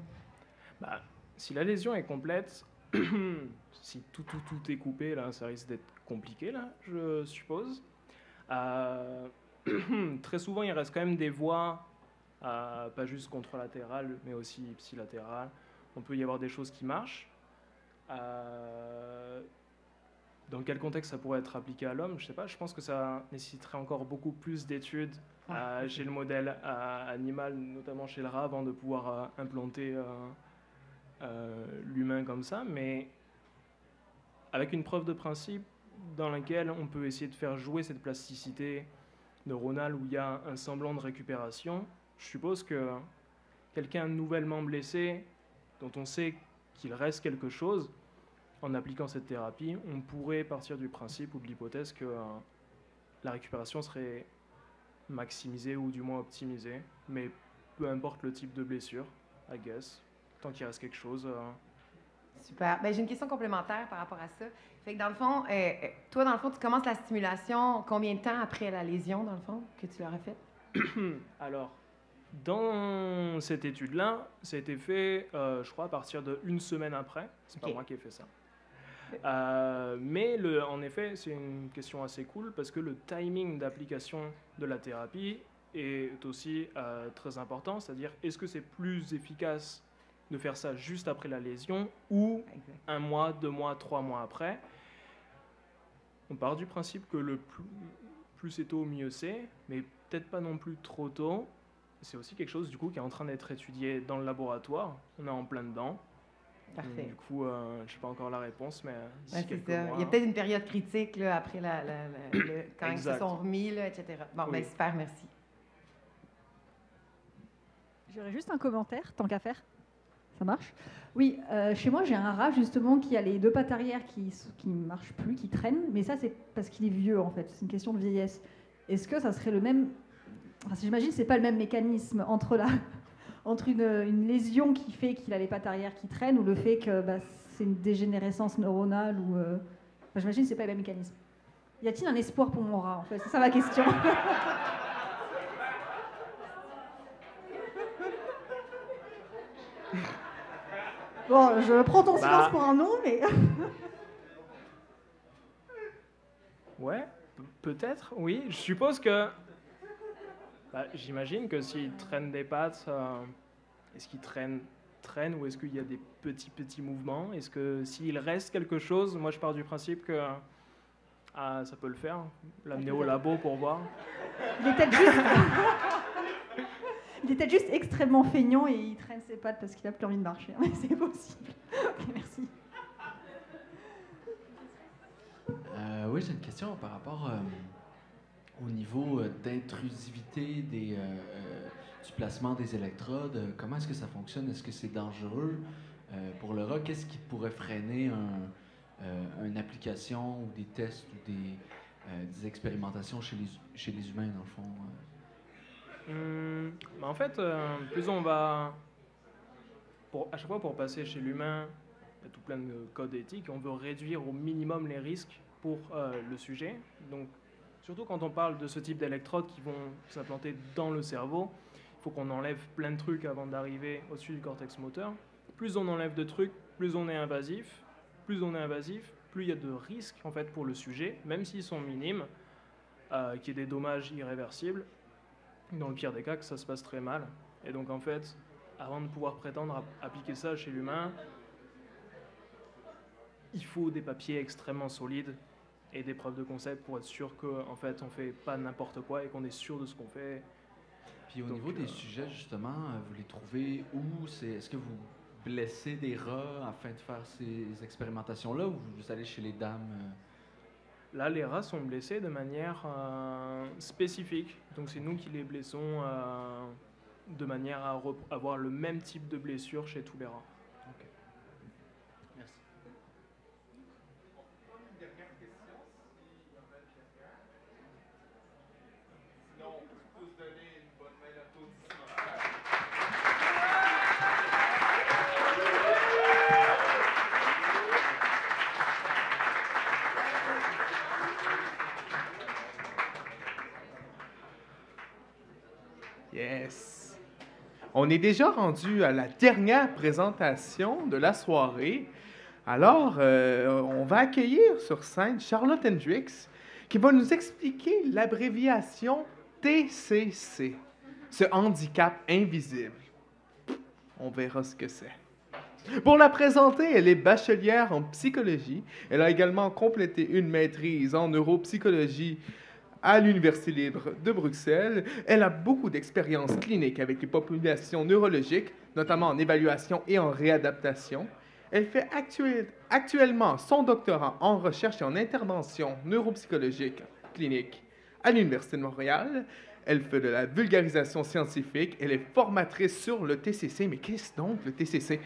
Bah, si la lésion est complète, si tout, tout, tout est coupé, là, ça risque d'être compliqué, là, je suppose. Euh, très souvent, il reste quand même des voies, euh, pas juste contralatérales, mais aussi ipsilatérales. On peut y avoir des choses qui marchent. Euh, dans quel contexte ça pourrait être appliqué à l'homme Je sais pas. Je pense que ça nécessiterait encore beaucoup plus d'études chez le modèle animal, notamment chez le rat, avant de pouvoir implanter l'humain comme ça. Mais avec une preuve de principe dans laquelle on peut essayer de faire jouer cette plasticité neuronale où il y a un semblant de récupération, je suppose que quelqu'un nouvellement blessé, dont on sait qu'il reste quelque chose, en appliquant cette thérapie, on pourrait partir du principe ou de l'hypothèse que euh, la récupération serait maximisée ou du moins optimisée, mais peu importe le type de blessure, I guess, tant qu'il reste quelque chose. euh, Super. Ben, j'ai une question complémentaire par rapport à ça. Fait que dans le fond, euh, euh, toi, dans le fond, tu commences la stimulation combien de temps après la lésion, dans le fond, que tu leur as fait? Alors, dans cette étude-là, ça a été fait, euh, je crois, à partir d'une semaine après. C'est pas Ok. moi qui ai fait ça. Euh, mais le, en effet, c'est une question assez cool parce que le timing d'application de la thérapie est aussi très important. C'est-à-dire, est-ce que c'est plus efficace de faire ça juste après la lésion ou Exact. un mois, deux mois, trois mois après On part du principe que le plus, plus c'est tôt, mieux c'est, mais peut-être pas non plus trop tôt. C'est aussi quelque chose du coup qui est en train d'être étudié dans le laboratoire. On est en plein dedans. Parfait. Du coup, euh, je sais pas encore la réponse, mais Ouais, c'est quelques ça. mois. Il y a peut-être une période critique là, après la, la- la- le- quand ils se sont remis, là, etc. Bon, Oui. ben, super, merci. J'aurais juste un commentaire, tant qu'à faire. Ça marche? Oui, euh, chez moi, j'ai un rat justement qui a les deux pattes arrière qui ne marchent plus, qui traînent, mais ça, c'est parce qu'il est vieux en fait. C'est une question de vieillesse. Est-ce que ça serait le même? Enfin, j'imagine, c'est pas le même mécanisme entre, la... entre une, une lésion qui fait qu'il a les pattes arrière qui traînent ou le fait que bah, c'est une dégénérescence neuronale ou. euh, j'imagine que c'est pas le même mécanisme. Y a-t-il un espoir pour mon rat en fait? C'est ça ma question. Bon, je prends ton silence Bah. pour un non, mais. Ouais, pe- peut-être, oui. Je suppose que. Bah, J'imagine que s'il traîne des pattes, euh, est-ce qu'il traîne, traîne ou est-ce qu'il y a des petits, petits mouvements? Est-ce que s'il reste quelque chose, moi je pars du principe que. Ah, ça peut le faire. L'amener au labo pour voir. Il est peut-être juste. il peut-être juste extrêmement feignant et il traîne ses pattes parce qu'il a plus envie de marcher. Mais c'est possible. Ok, merci. Euh, oui, j'ai une question par rapport euh, au niveau euh, d'intrusivité du placement des électrodes. Comment est-ce que ça fonctionne? Est-ce que c'est dangereux? Pour le rat? Qu'est-ce qui pourrait freiner un, une application ou des tests ou des, des expérimentations chez les, chez les humains, dans le fond? Hum, bah, en fait, euh, plus on va. Pour, à chaque fois, pour passer chez l'humain, il y a tout plein de codes éthiques. On veut réduire au minimum les risques pour euh, le sujet. Donc, surtout quand on parle de ce type d'électrodes qui vont s'implanter dans le cerveau, il faut qu'on enlève plein de trucs avant d'arriver au-dessus du cortex moteur. Plus on enlève de trucs, plus on est invasif. Plus on est invasif, plus il y a de risques en fait pour le sujet, même s'ils sont minimes, euh, qu'il y ait des dommages irréversibles dans le pire des cas, que ça se passe très mal. Et donc, en fait, avant de pouvoir prétendre à appliquer ça chez l'humain, il faut des papiers extrêmement solides et des preuves de concept pour être sûr qu'en en fait, on fait pas n'importe quoi et qu'on est sûr de ce qu'on fait. Puis au Donc, niveau euh, des sujets, justement, euh, vous les trouvez où? C'est, est-ce que vous blessez des rats afin de faire ces expérimentations-là ou vous allez chez les dames? euh? Là, les rats sont blessés de manière euh, spécifique. Donc, c'est nous qui les blessons euh, de manière à avoir le même type de blessure chez tous les rats. Merci. Yes. On est déjà rendu à la dernière présentation de la soirée. Alors, euh, on va accueillir sur scène Charlotte Hendricks qui va nous expliquer l'abréviation TCC, ce handicap invisible. On verra ce que c'est. Pour la présenter, elle est bachelière en psychologie. Elle a également complété une maîtrise en neuropsychologie à l'Université libre de Bruxelles. Elle a beaucoup d'expériences cliniques avec les populations neurologiques, notamment en évaluation et en réadaptation. Elle fait actuellement son doctorat en recherche et en intervention neuropsychologique clinique à l'Université de Montréal. Elle fait de la vulgarisation scientifique. Elle est formatrice sur le TCC. Mais qu'est-ce donc le TCC?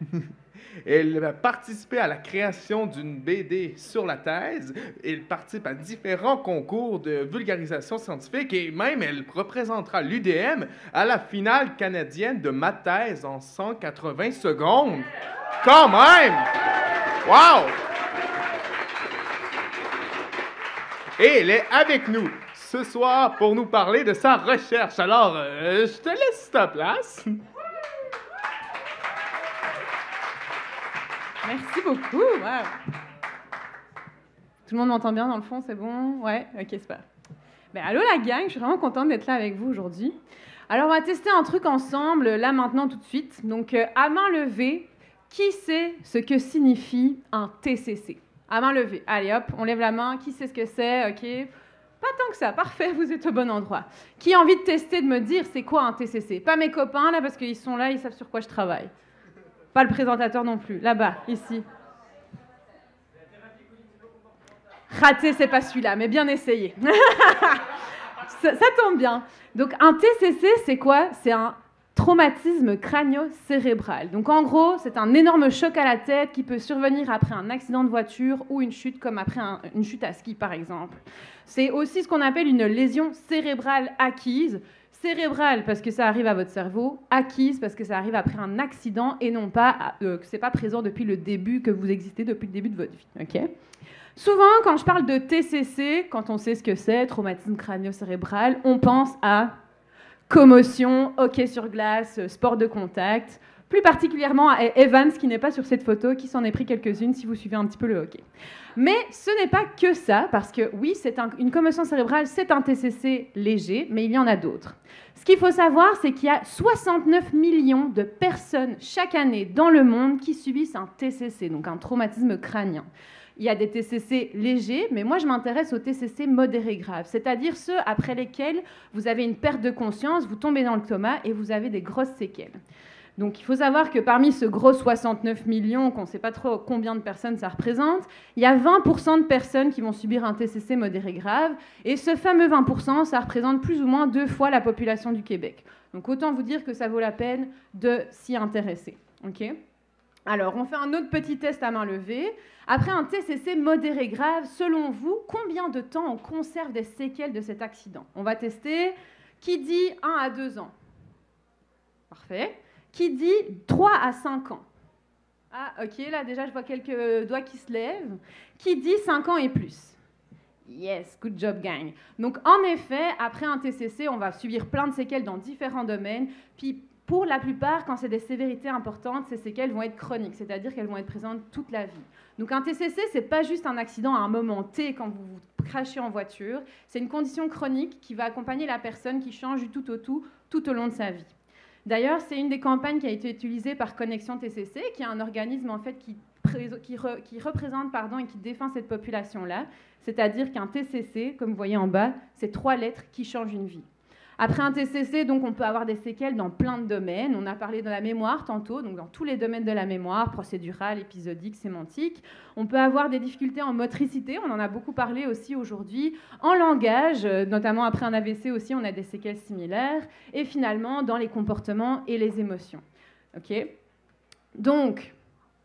Elle a participé à la création d'une BD sur la thèse. Elle participe à différents concours de vulgarisation scientifique et même elle représentera l'UDM à la finale canadienne de ma thèse en 180 secondes. Quand même! Wow! Et elle est avec nous ce soir pour nous parler de sa recherche. Alors, euh, je te laisse ta place. Merci beaucoup. Tout le monde m'entend bien dans le fond, c'est bon? Ouais, ok, super. Ben, allô la gang, je suis vraiment contente d'être là avec vous aujourd'hui. Alors, on va tester un truc ensemble, là, maintenant, tout de suite. Donc, euh, à main levée, qui sait ce que signifie un TCC À main levée. Allez, hop, on lève la main. Qui sait ce que c'est? Ok. Pas tant que ça, parfait, vous êtes au bon endroit. Qui a envie de tester, de me dire c'est quoi un TCC Pas mes copains, là, parce qu'ils sont là, ils savent sur quoi je travaille. Pas le présentateur non plus. Là-bas, ici. Raté, c'est pas celui-là, mais bien essayé. ça, tombe bien. Donc, un TCC, c'est quoi? C'est un traumatisme crânio-cérébral. Donc, en gros, c'est un énorme choc à la tête qui peut survenir après un accident de voiture ou une chute, comme après une chute à ski, par exemple. C'est aussi ce qu'on appelle une lésion cérébrale acquise cérébrale parce que ça arrive à votre cerveau, acquise parce que ça arrive après un accident et non pas euh, que c'est pas présent depuis le début que vous existez depuis le début de votre vie. Souvent, quand je parle de TCC, quand on sait ce que c'est, traumatisme crânio-cérébral, on pense à commotion, hockey sur glace, sport de contact, plus particulièrement à Evans qui n'est pas sur cette photo, qui s'en est pris quelques-unes si vous suivez un petit peu le hockey. Mais ce n'est pas que ça, parce que oui, c'est une commotion cérébrale, c'est un TCC léger, mais il y en a d'autres. Ce qu'il faut savoir, c'est qu'il y a 69 millions de personnes chaque année dans le monde qui subissent un TCC, donc un traumatisme crânien. Il y a des TCC légers, mais moi je m'intéresse aux TCC modérés graves, c'est-à-dire ceux après lesquels vous avez une perte de conscience, vous tombez dans le coma et vous avez des grosses séquelles. Donc il faut savoir que parmi ce gros 69 millions, qu'on ne sait pas trop combien de personnes ça représente, il y a 20% de personnes qui vont subir un TCC modéré grave. Et ce fameux 20%, ça représente plus ou moins deux fois la population du Québec. Donc autant vous dire que ça vaut la peine de s'y intéresser. Alors, on fait un autre petit test à main levée. Après un TCC modéré grave, selon vous, combien de temps on conserve des séquelles de cet accident? On va tester. Qui dit 1 à 2 ans? Parfait qui dit 3 à 5 ans. Ah, ok, là déjà je vois quelques doigts qui se lèvent. Qui dit 5 ans et plus. Yes, good job, gang. Donc, en effet, après un TCC, on va subir plein de séquelles dans différents domaines. Puis, pour la plupart, quand c'est des sévérités importantes, ces séquelles vont être chroniques, c'est-à-dire qu'elles vont être présentes toute la vie. Donc, un TCC, c'est pas juste un accident à un moment T quand vous vous crachez en voiture. C'est une condition chronique qui va accompagner la personne qui change du tout au tout tout au long de sa vie. D'ailleurs, c'est une des campagnes qui a été utilisée par Connexion TCC, qui est un organisme en fait qui, représente pardon, et qui défend cette population-là. C'est-à-dire qu'un TCC, comme vous voyez en bas, c'est trois lettres qui changent une vie. Après un TCC, donc, on peut avoir des séquelles dans plein de domaines. On a parlé de la mémoire tantôt, donc dans tous les domaines de la mémoire, procédurale, épisodique, sémantique. On peut avoir des difficultés en motricité, on en a beaucoup parlé aussi aujourd'hui. En langage, euh, notamment après un AVC aussi, on a des séquelles similaires. Et finalement, dans les comportements et les émotions. Donc,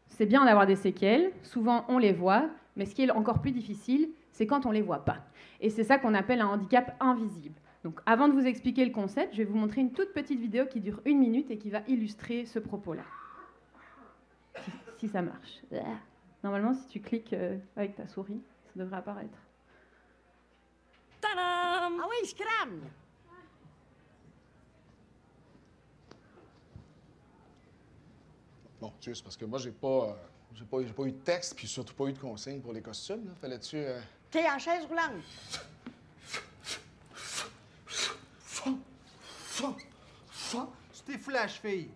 c'est bien d'avoir des séquelles. Souvent, on les voit. Mais ce qui est encore plus difficile, c'est quand on ne les voit pas. Et c'est ça qu'on appelle un handicap invisible. Donc avant de vous expliquer le concept, je vais vous montrer une toute petite vidéo qui dure une minute et qui va illustrer ce propos-là. Si, ça marche. Normalement, si tu cliques euh, avec ta souris, ça devrait apparaître. Tadam! Ah oui, je crame! Bon, juste parce que moi, j'ai pas, euh, J'ai pas, pas eu de texte, puis surtout pas eu de consigne pour les costumes. Fallait-tu. euh, T'es en chaise roulante. Tu t'es foulé à la cheville.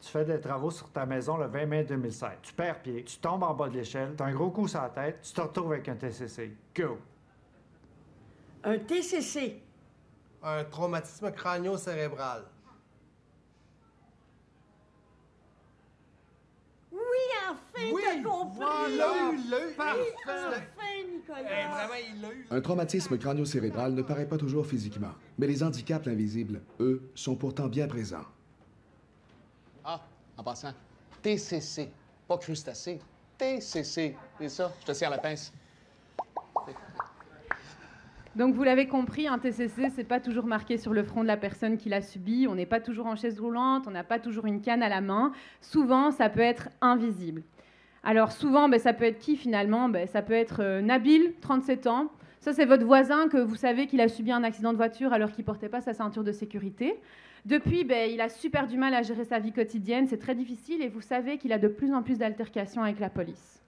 Tu fais des travaux sur ta maison le 20 mai 2016. Tu perds pied, tu tombes en bas de l'échelle, t'as un gros coup sur la tête, tu te retrouves avec un TCC. Go! Un TCC. Un traumatisme crânio-cérébral. Oui, enfin, Oui, t'as compris. voilà, il l'a eu, Parfait. enfin, Nicolas. Eh, vraiment, il l'a eu. Un traumatisme crânio-cérébral ne paraît pas toujours physiquement, mais les handicaps invisibles, eux, sont pourtant bien présents. Ah, en passant. TCC. Pas crustacé. TCC. C'est ça, je te tiens la pince. Donc vous l'avez compris, un TCC, c'est pas toujours marqué sur le front de la personne qui l'a subi. On n'est pas toujours en chaise roulante, on n'a pas toujours une canne à la main. Souvent, ça peut être invisible. Alors souvent, ben, ça peut être qui finalement? Ben, Ça peut être euh, Nabil, 37 ans. Ça, c'est votre voisin que vous savez qu'il a subi un accident de voiture alors qu'il portait pas sa ceinture de sécurité. Depuis, ben, il a super du mal à gérer sa vie quotidienne, c'est très difficile et vous savez qu'il a de plus en plus d'altercations avec la police.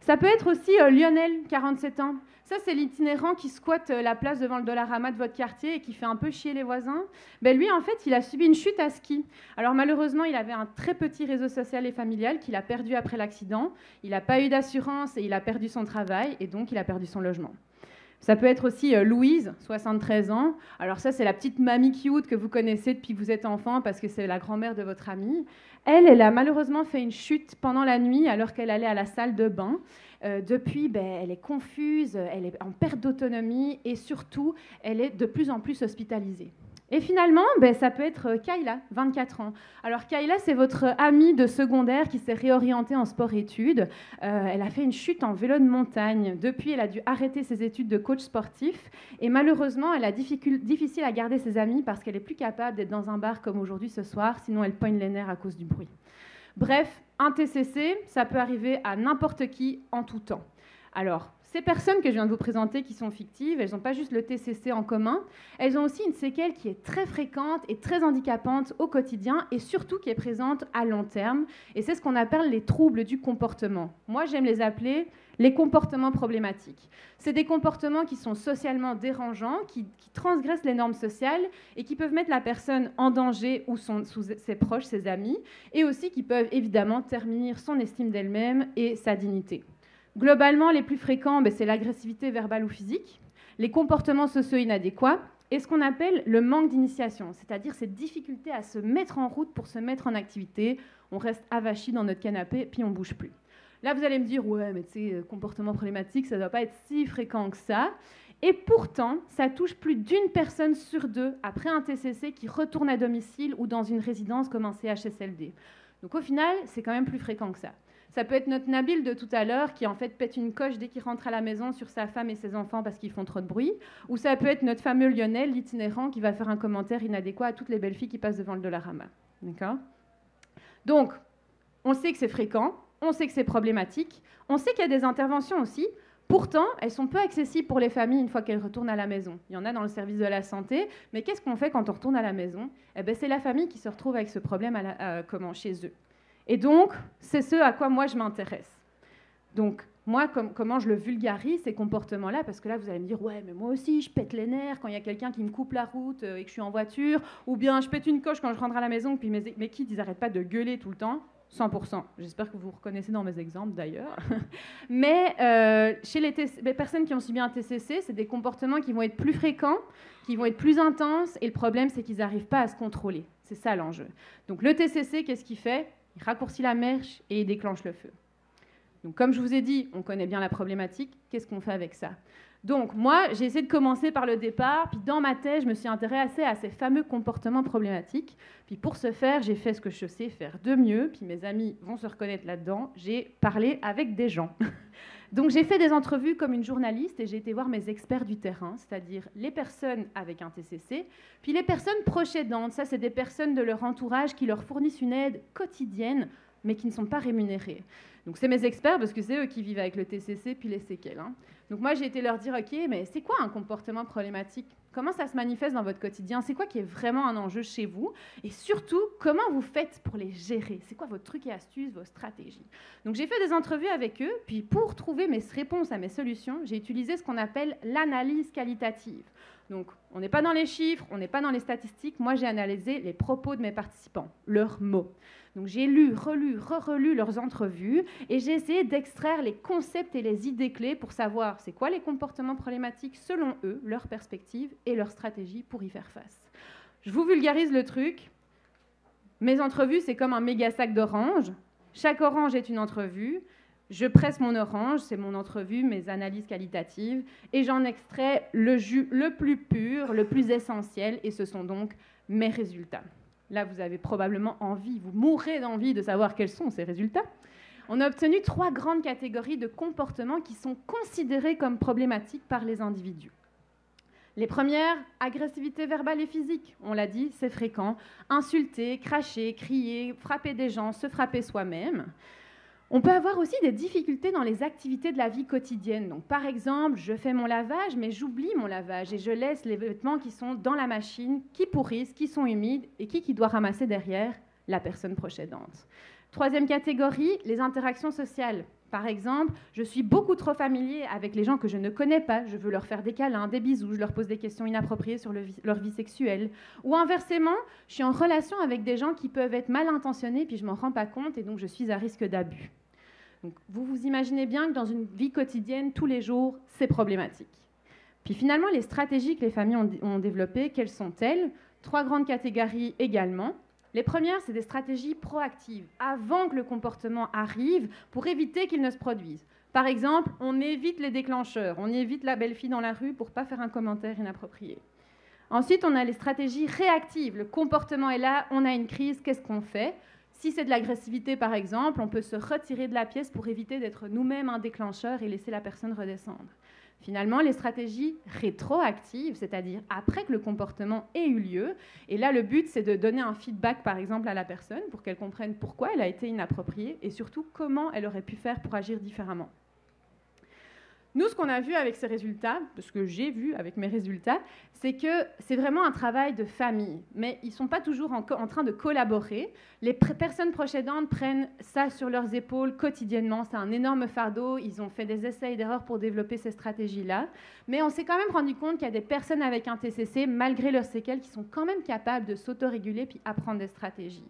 Ça peut être aussi euh, Lionel, 47 ans. Ça, c'est l'itinérant qui squatte euh, la place devant le Dollarama de votre quartier et qui fait un peu chier les voisins. Ben, lui, en fait, il a subi une chute à ski. Alors malheureusement, il avait un très petit réseau social et familial qu'il a perdu après l'accident. Il n'a pas eu d'assurance et il a perdu son travail et donc il a perdu son logement. Ça peut être aussi euh, Louise, 73 ans. Alors ça, c'est la petite mamie cute que vous connaissez depuis que vous êtes enfant parce que c'est la grand-mère de votre amie. Elle, elle a malheureusement fait une chute pendant la nuit alors qu'elle allait à la salle de bain. Euh, depuis, ben, elle est confuse, elle est en perte d'autonomie et surtout, elle est de plus en plus hospitalisée. Et finalement, ben, ça peut être euh, Kayla, 24 ans. Alors Kayla, c'est votre amie de secondaire qui s'est réorientée en sport-études. Euh, elle a fait une chute en vélo de montagne. Depuis, elle a dû arrêter ses études de coach sportif. Et malheureusement, elle a difficile à garder ses amis parce qu'elle est plus capable d'être dans un bar comme aujourd'hui ce soir, sinon elle poigne les nerfs à cause du bruit. Bref, un TCC, ça peut arriver à n'importe qui en tout temps. Alors, ces personnes que je viens de vous présenter qui sont fictives, elles n'ont pas juste le TCC en commun, elles ont aussi une séquelle qui est très fréquente et très handicapante au quotidien et surtout qui est présente à long terme. Et c'est ce qu'on appelle les troubles du comportement. Moi, j'aime les appeler les comportements problématiques. C'est des comportements qui sont socialement dérangeants, qui, transgressent les normes sociales et qui peuvent mettre la personne en danger ou son- ses proches, ses amis, et aussi qui peuvent évidemment terminer son estime d'elle-même et sa dignité. Globalement, les plus fréquents, ben, c'est l'agressivité verbale ou physique, les comportements sociaux inadéquats et ce qu'on appelle le manque d'initiation, c'est-à-dire cette difficulté à se mettre en route pour se mettre en activité. On reste avachi dans notre canapé, puis on bouge plus. Là, vous allez me dire, ouais, mais tu sais, euh, comportement problématique, ça ne doit pas être si fréquent que ça. Et pourtant, ça touche plus d'une personne sur deux après un TCC qui retourne à domicile ou dans une résidence comme un CHSLD. Donc au final, c'est quand même plus fréquent que ça. Ça peut être notre Nabil de tout à l'heure qui en fait pète une coche dès qu'il rentre à la maison sur sa femme et ses enfants parce qu'ils font trop de bruit. Ou ça peut être notre fameux Lionel, l'itinérant, qui va faire un commentaire inadéquat à toutes les belles filles qui passent devant le Dollarama. D'accord? Donc, on sait que c'est fréquent, on sait que c'est problématique, on sait qu'il y a des interventions aussi. Pourtant, elles sont peu accessibles pour les familles une fois qu'elles retournent à la maison. Il y en a dans le service de la santé, mais qu'est-ce qu'on fait quand on retourne à la maison? Eh ben, C'est la famille qui se retrouve avec ce problème à à- comment, chez eux. Et donc, c'est ce à quoi moi je m'intéresse. Donc, moi, comme- comment je le vulgarise, ces comportements-là, parce que là, vous allez me dire, ouais, mais moi aussi, je pète les nerfs quand il y a quelqu'un qui me coupe la route euh, et que je suis en voiture, ou bien je pète une coche quand je rentre à la maison, puis mes, mes kids, ils n'arrêtent pas de gueuler tout le temps. 100%. J'espère que vous reconnaissez dans mes exemples d'ailleurs. Mais euh, chez les personnes qui ont subi un TCC, c'est des comportements qui vont être plus fréquents, qui vont être plus intenses, et le problème, c'est qu'ils n'arrivent pas à se contrôler. C'est ça l'enjeu. Donc le TCC, qu'est-ce qu'il fait? Il raccourcit la mèche et il déclenche le feu. Donc, comme je vous ai dit, on connaît bien la problématique. Qu'est-ce qu'on fait avec ça? Donc, moi, j'ai essayé de commencer par le départ, puis dans ma tête, je me suis intéressée à ces fameux comportements problématiques. Puis pour ce faire, j'ai fait ce que je sais faire de mieux, puis mes amis vont se reconnaître là-dedans. J'ai parlé avec des gens. Donc, j'ai fait des entrevues comme une journaliste et j'ai été voir mes experts du terrain, c'est-à-dire les personnes avec un TCC, puis les personnes proches aidantes. Ça, c'est des personnes de leur entourage qui leur fournissent une aide quotidienne, mais qui ne sont pas rémunérées. Donc c'est mes experts parce que c'est eux qui vivent avec le TCC puis les séquelles. hein. Donc moi j'ai été leur dire ok mais c'est quoi un comportement problématique? Comment ça se manifeste dans votre quotidien? C'est quoi qui est vraiment un enjeu chez vous? Et surtout comment vous faites pour les gérer? C'est quoi votre truc et astuces, vos stratégies? Donc j'ai fait des entrevues avec eux puis pour trouver mes réponses à mes solutions j'ai utilisé ce qu'on appelle l'analyse qualitative. Donc, on n'est pas dans les chiffres, on n'est pas dans les statistiques. Moi, j'ai analysé les propos de mes participants, leurs mots. Donc, j'ai lu, relu, re-relu leurs entrevues et j'ai essayé d'extraire les concepts et les idées clés pour savoir c'est quoi les comportements problématiques selon eux, leur perspective et leur stratégie pour y faire face. Je vous vulgarise le truc. Mes entrevues, c'est comme un méga sac d'oranges. Chaque orange est une entrevue. Je presse mon orange, c'est mon entrevue, mes analyses qualitatives, et j'en extrais le jus le plus pur, le plus essentiel, et ce sont donc mes résultats. Là, vous avez probablement envie, vous mourrez d'envie de savoir quels sont ces résultats. On a obtenu trois grandes catégories de comportements qui sont considérés comme problématiques par les individus. Les premières, agressivité verbale et physique. On l'a dit, c'est fréquent. Insulter, cracher, crier, frapper des gens, se frapper soi-même. On peut avoir aussi des difficultés dans les activités de la vie quotidienne. Donc, par exemple, je fais mon lavage, mais j'oublie mon lavage et je laisse les vêtements qui sont dans la machine, qui pourrissent, qui sont humides et qui, qui doit ramasser derrière la personne procédante. Troisième catégorie, les interactions sociales. Par exemple, je suis beaucoup trop familier avec les gens que je ne connais pas. Je veux leur faire des câlins, des bisous, je leur pose des questions inappropriées sur leur vie sexuelle. Ou inversement, je suis en relation avec des gens qui peuvent être mal intentionnés, puis je m'en rends pas compte et donc je suis à risque d'abus. Vous vous imaginez bien que dans une vie quotidienne, tous les jours, c'est problématique. Puis finalement, les stratégies que les familles ont, ont développées, quelles sont-elles? Trois grandes catégories également. Les premières, c'est des stratégies proactives, avant que le comportement arrive, pour éviter qu'il ne se produise. Par exemple, on évite les déclencheurs, on évite la belle fille dans la rue pour pas faire un commentaire inapproprié. Ensuite, on a les stratégies réactives. Le comportement est là, on a une crise, qu'est-ce qu'on fait? Si c'est de l'agressivité, par exemple, on peut se retirer de la pièce pour éviter d'être nous-mêmes un déclencheur et laisser la personne redescendre. Finalement, les stratégies rétroactives, c'est-à-dire après que le comportement ait eu lieu, et là, le but, c'est de donner un feedback, par exemple, à la personne pour qu'elle comprenne pourquoi elle a été inappropriée et surtout comment elle aurait pu faire pour agir différemment. Nous, ce qu'on a vu avec ces résultats, ce que j'ai vu avec mes résultats, c'est que c'est vraiment un travail de famille, mais ils ne sont pas toujours en, train de collaborer. Les personnes procédantes prennent ça sur leurs épaules quotidiennement, c'est un énorme fardeau, ils ont fait des essais et d'erreurs pour développer ces stratégies-là, mais on s'est quand même rendu compte qu'il y a des personnes avec un TCC, malgré leurs séquelles, qui sont quand même capables de s'autoréguler puis apprendre des stratégies.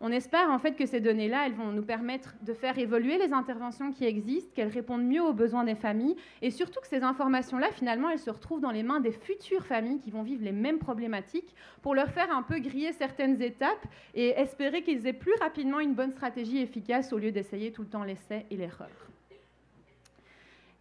On espère en fait que ces données-là, elles vont nous permettre de faire évoluer les interventions qui existent, qu'elles répondent mieux aux besoins des familles, et surtout que ces informations-là, finalement, elles se retrouvent dans les mains des futures familles qui vont vivre les mêmes problématiques, pour leur faire un peu griller certaines étapes et espérer qu'ils aient plus rapidement une bonne stratégie efficace au lieu d'essayer tout le temps l'essai et l'erreur.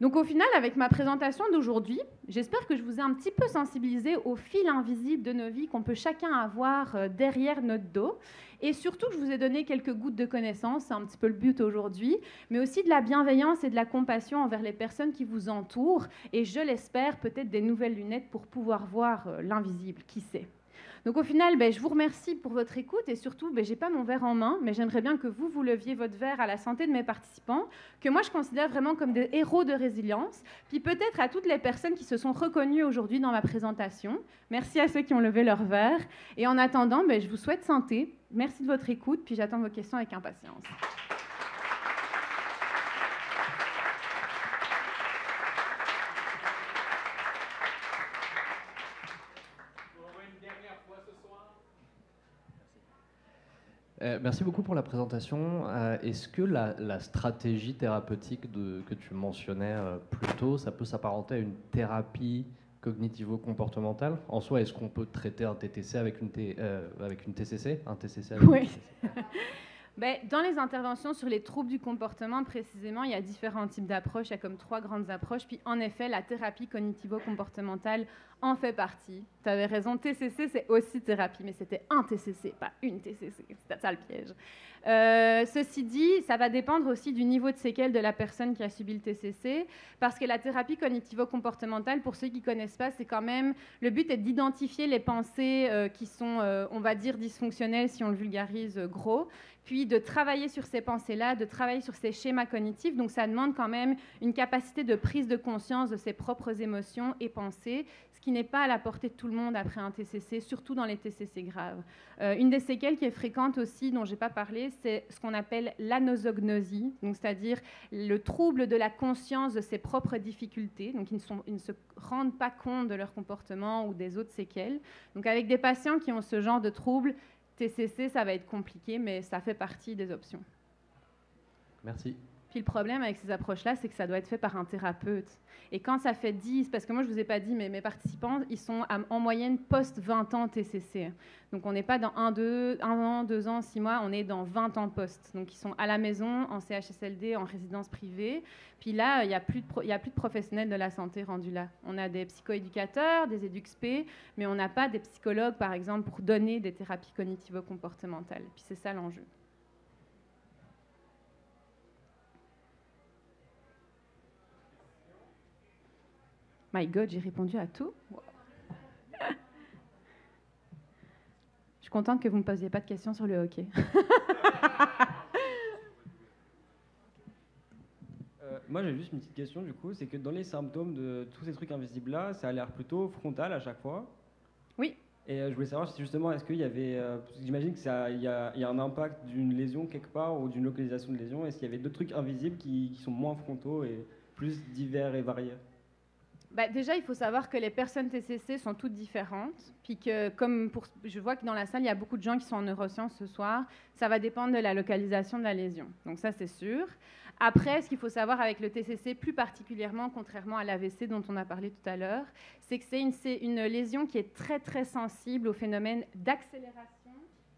Donc au final, avec ma présentation d'aujourd'hui, j'espère que je vous ai un petit peu sensibilisé au fil invisible de nos vies qu'on peut chacun avoir euh, derrière notre dos. Et surtout, je vous ai donné quelques gouttes de connaissances, c'est un petit peu le but aujourd'hui, mais aussi de la bienveillance et de la compassion envers les personnes qui vous entourent. Et je l'espère, peut-être des nouvelles lunettes pour pouvoir voir euh, l'invisible, qui sait. Donc au final, ben, je vous remercie pour votre écoute et surtout, ben, je n'ai pas mon verre en main, mais j'aimerais bien que vous, vous leviez votre verre à la santé de mes participants, que moi je considère vraiment comme des héros de résilience, puis peut-être à toutes les personnes qui se sont reconnues aujourd'hui dans ma présentation. Merci à ceux qui ont levé leur verre. Et en attendant, ben, je vous souhaite santé. Merci de votre écoute, puis j'attends vos questions avec impatience. Euh, merci beaucoup pour la présentation. Euh, Est-ce que la, stratégie thérapeutique que tu mentionnais euh, plus tôt, ça peut s'apparenter à une thérapie cognitivo-comportementale En soi, est-ce qu'on peut traiter un TTC avec une, T- euh, avec une TCC Un TCC avec une Oui. TCC? Ben, dans les interventions sur les troubles du comportement, précisément, il y a différents types d'approches. Il y a comme trois grandes approches. Puis, en effet, la thérapie cognitivo-comportementale en fait partie. Tu avais raison, TCC, c'est aussi thérapie, mais c'était un TCC, pas une TCC. C'était ça le piège. Euh, ceci dit, ça va dépendre aussi du niveau de séquelles de la personne qui a subi le TCC, parce que la thérapie cognitivo-comportementale, pour ceux qui ne connaissent pas, c'est quand même, le but est d'identifier les pensées euh, qui sont, euh, on va dire, dysfonctionnelles, si on le vulgarise gros, puis de travailler sur ces pensées-là, de travailler sur ces schémas cognitifs. Donc ça demande quand même une capacité de prise de conscience de ses propres émotions et pensées, ce qui n'est pas à la portée de tout le monde après un TCC, surtout dans les TCC graves. Euh, une des séquelles qui est fréquente aussi, dont je n'ai pas parlé, c'est ce qu'on appelle l'anosognosie, c'est-à-dire le trouble de la conscience de ses propres difficultés. Donc ils ne, sont- ils ne se rendent pas compte de leur comportement ou des autres séquelles. Donc avec des patients qui ont ce genre de trouble, TCC, ça va être compliqué, mais ça fait partie des options. Merci. Le problème avec ces approches-là, c'est que ça doit être fait par un thérapeute. Et quand ça fait 10, parce que moi je vous ai pas dit, mais mes participants, ils sont en moyenne post-20 ans TCC. Donc on n'est pas dans 1, 2, un an, 2 ans, 6 mois, on est dans 20 ans post. Donc ils sont à la maison, en CHSLD, en résidence privée. Puis là, il n'y a, plus de y a plus de professionnels de la santé rendus là. On a des psychoéducateurs, des éduxp, mais on n'a pas des psychologues, par exemple, pour donner des thérapies cognitivo-comportementales. Puis c'est ça l'enjeu. My God, j'ai répondu à tout. Je suis contente que vous ne me posiez pas de questions sur le hockey. Euh, moi, j'ai juste une petite question du coup, c'est que dans les symptômes de tous ces trucs invisibles-là, ça a l'air plutôt frontal à chaque fois. Oui. Et euh, je voulais savoir si justement, est-ce qu'il y avait, euh, parce que j'imagine que ça, il y a, il y a un impact d'une lésion quelque part ou d'une localisation de lésion. Est-ce qu'il y avait d'autres trucs invisibles qui, qui sont moins frontaux et plus divers et variés? Bah, déjà, il faut savoir que les personnes TCC sont toutes différentes. Puis que, comme je vois que dans la salle, il y a beaucoup de gens qui sont en neurosciences ce soir, ça va dépendre de la localisation de la lésion. Donc, ça, c'est sûr. Après, ce qu'il faut savoir avec le TCC, plus particulièrement, contrairement à l'AVC dont on a parlé tout à l'heure, c'est que c'est une, une lésion qui est très, très sensible au phénomène d'accélération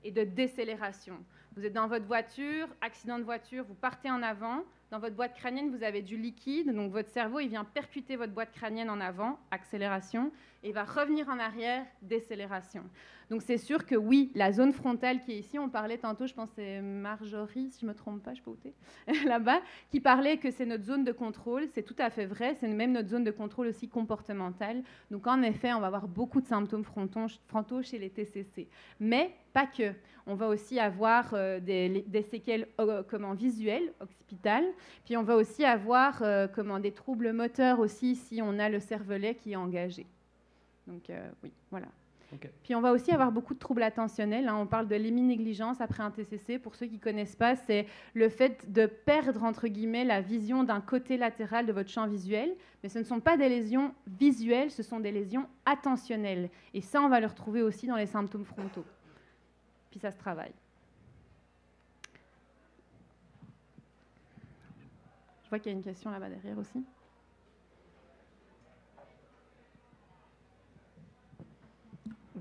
et de décélération. Vous êtes dans votre voiture, accident de voiture, vous partez en avant. Dans votre boîte crânienne, vous avez du liquide, donc votre cerveau, il vient percuter votre boîte crânienne en avant, accélération, et va revenir en arrière, décélération. Donc c'est sûr que oui, la zone frontale qui est ici, on parlait tantôt, je pense c'est Marjorie, si je ne me trompe pas, je peux ôter, là-bas, qui parlait que c'est notre zone de contrôle. C'est tout à fait vrai, c'est même notre zone de contrôle aussi comportementale. Donc en effet, on va avoir beaucoup de symptômes frontaux, frontaux chez les TCC. Mais pas que. On va aussi avoir euh, des, des séquelles euh, comment, visuelles, occipitales. Puis on va aussi avoir euh, comment, des troubles moteurs aussi si on a le cervelet qui est engagé. Donc euh, oui, voilà. Puis on va aussi avoir beaucoup de troubles attentionnels. hein. On parle de l'héminégligence après un TCC. Pour ceux qui ne connaissent pas, c'est le fait de perdre, entre guillemets, la vision d'un côté latéral de votre champ visuel. Mais ce ne sont pas des lésions visuelles, ce sont des lésions attentionnelles. Et ça, on va le retrouver aussi dans les symptômes frontaux. Puis ça se travaille. Je vois qu'il y a une question là-bas derrière aussi.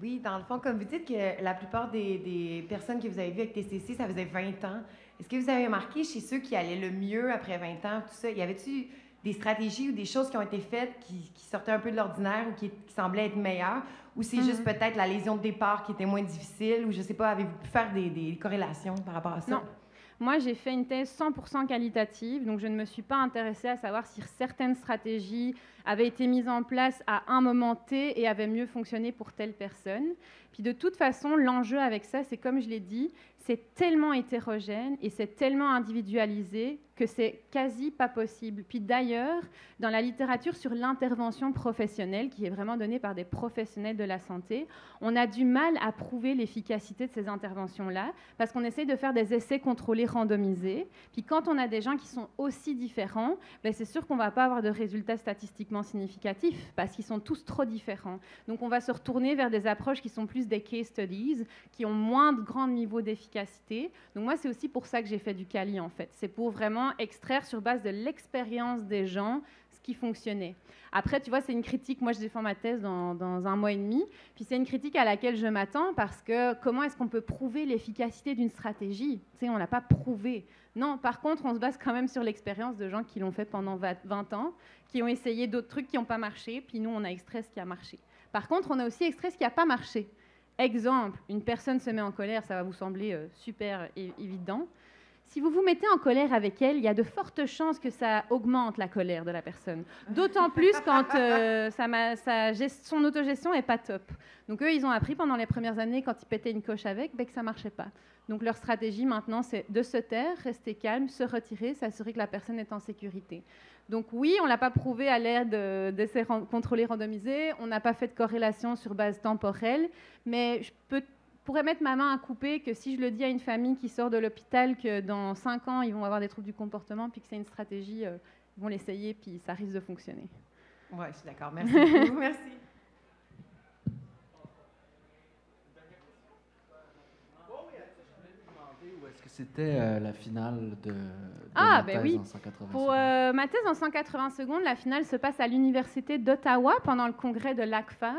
Oui, dans le fond, comme vous dites que la plupart des, des personnes que vous avez vues avec TCC, ça faisait 20 ans. Est-ce que vous avez remarqué chez ceux qui allaient le mieux après 20 ans, tout ça, y avait-tu des stratégies ou des choses qui ont été faites qui, qui sortaient un peu de l'ordinaire ou qui, qui semblaient être meilleures? Ou c'est juste Mhm. peut-être la lésion de départ qui était moins difficile? Ou je sais pas, avez-vous pu faire des, des corrélations par rapport à ça? Non. Moi, j'ai fait une thèse 100% qualitative, donc je ne me suis pas intéressée à savoir si certaines stratégies avaient été mises en place à un moment T et avaient mieux fonctionné pour telle personne. Puis de toute façon, l'enjeu avec ça, c'est comme je l'ai dit, c'est tellement hétérogène et c'est tellement individualisé que c'est quasi pas possible. Puis d'ailleurs, dans la littérature sur l'intervention professionnelle, qui est vraiment donnée par des professionnels de la santé, on a du mal à prouver l'efficacité de ces interventions-là parce qu'on essaie de faire des essais contrôlés randomisés. Puis quand on a des gens qui sont aussi différents, ben c'est sûr qu'on ne va pas avoir de résultats statistiquement significatifs parce qu'ils sont tous trop différents. Donc on va se retourner vers des approches qui sont plus des case studies, qui ont moins de grand niveau d'efficacité. Donc moi, c'est aussi pour ça que j'ai fait du Cali, en fait. C'est pour vraiment extraire sur base de l'expérience des gens ce qui fonctionnait. Après, tu vois, c'est une critique. Moi, je défends ma thèse dans, un mois et demi. Puis c'est une critique à laquelle je m'attends parce que comment est-ce qu'on peut prouver l'efficacité d'une stratégie? Tu sais, on l'a pas prouvé. Non, par contre, on se base quand même sur l'expérience de gens qui l'ont fait pendant 20 20 ans, qui ont essayé d'autres trucs qui n'ont pas marché. Puis nous, on a extrait ce qui a marché. Par contre, on a aussi extrait ce qui n'a pas marché. Exemple, une personne se met en colère, ça va vous sembler euh, super évident. Si vous vous mettez en colère avec elle, il y a de fortes chances que ça augmente la colère de la personne. D'autant plus quand euh, sa gest- son autogestion est pas top. Donc eux, ils ont appris pendant les premières années, quand ils pétaient une coche avec, ben, que ça marchait pas. Donc leur stratégie maintenant, c'est de se taire, rester calme, se retirer, s'assurer que la personne est en sécurité. Donc oui, on l'a pas prouvé à l'aide de- d'essais contrôlés randomisés, on n'a pas fait de corrélation sur base temporelle, mais je peux pourrais mettre ma main à couper que si je le dis à une famille qui sort de l'hôpital que dans 5 ans, ils vont avoir des troubles du comportement, puis que c'est une stratégie, euh, ils vont l'essayer, puis ça risque de fonctionner. Ouais, je suis d'accord. Merci beaucoup. Merci. Est-ce que c'était euh, la finale de, de Ah, la ben thèse oui. en 180 Pour euh, ma thèse en 180 secondes, la finale se passe à l'Université d'Ottawa pendant le congrès de l'ACFAS.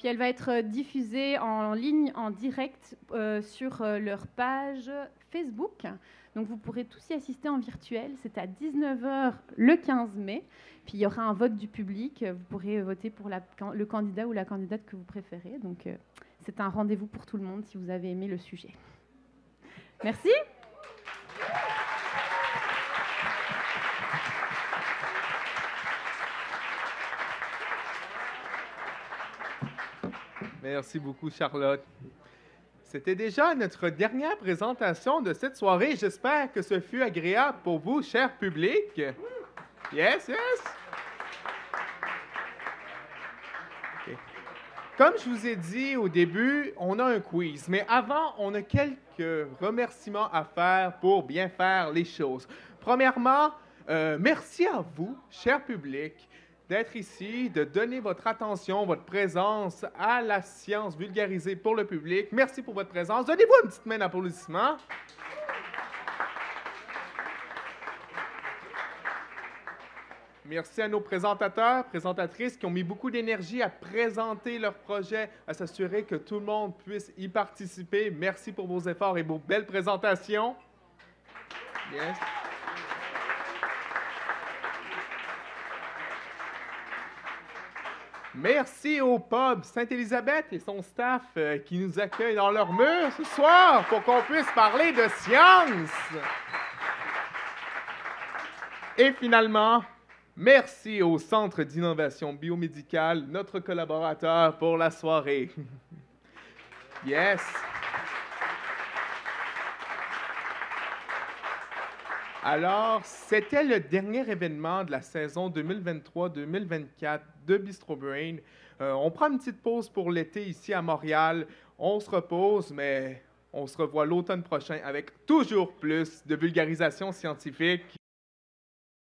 Puis elle va être euh, diffusée en ligne, en direct, euh, sur euh, leur page Facebook. Donc vous pourrez tous y assister en virtuel. C'est à 19h le 15 mai. Puis il y aura un vote du public. Vous pourrez voter pour le candidat ou la candidate que vous préférez. Donc c'est un rendez-vous pour tout le monde si vous avez aimé le sujet. Merci. Merci beaucoup, Charlotte. C'était déjà notre dernière présentation de cette soirée. J'espère que ce fut agréable pour vous, cher public. Yes, yes. Comme je vous ai dit au début, on a un quiz, mais avant, on a quelques remerciements à faire pour bien faire les choses. Premièrement, euh, merci à vous, cher public, d'être ici, de donner votre attention, votre présence à la science vulgarisée pour le public. Merci pour votre présence. Donnez-vous une petite main d'applaudissement. Merci à nos présentateurs, présentatrices qui ont mis beaucoup d'énergie à présenter leur projet, à s'assurer que tout le monde puisse y participer. Merci pour vos efforts et vos belles présentations. Merci au pub Sainte-Élisabeth et son staff euh, qui nous accueillent dans leur mur ce soir pour qu'on puisse parler de science. Et finalement, merci au Centre d'innovation biomédicale, notre collaborateur pour la soirée. Yes. Alors, c'était le dernier événement de la saison 2023-2024 de Bistro Brain. Euh, on prend une petite pause pour l'été ici à Montréal. On se repose, mais on se revoit l'automne prochain avec toujours plus de vulgarisation scientifique.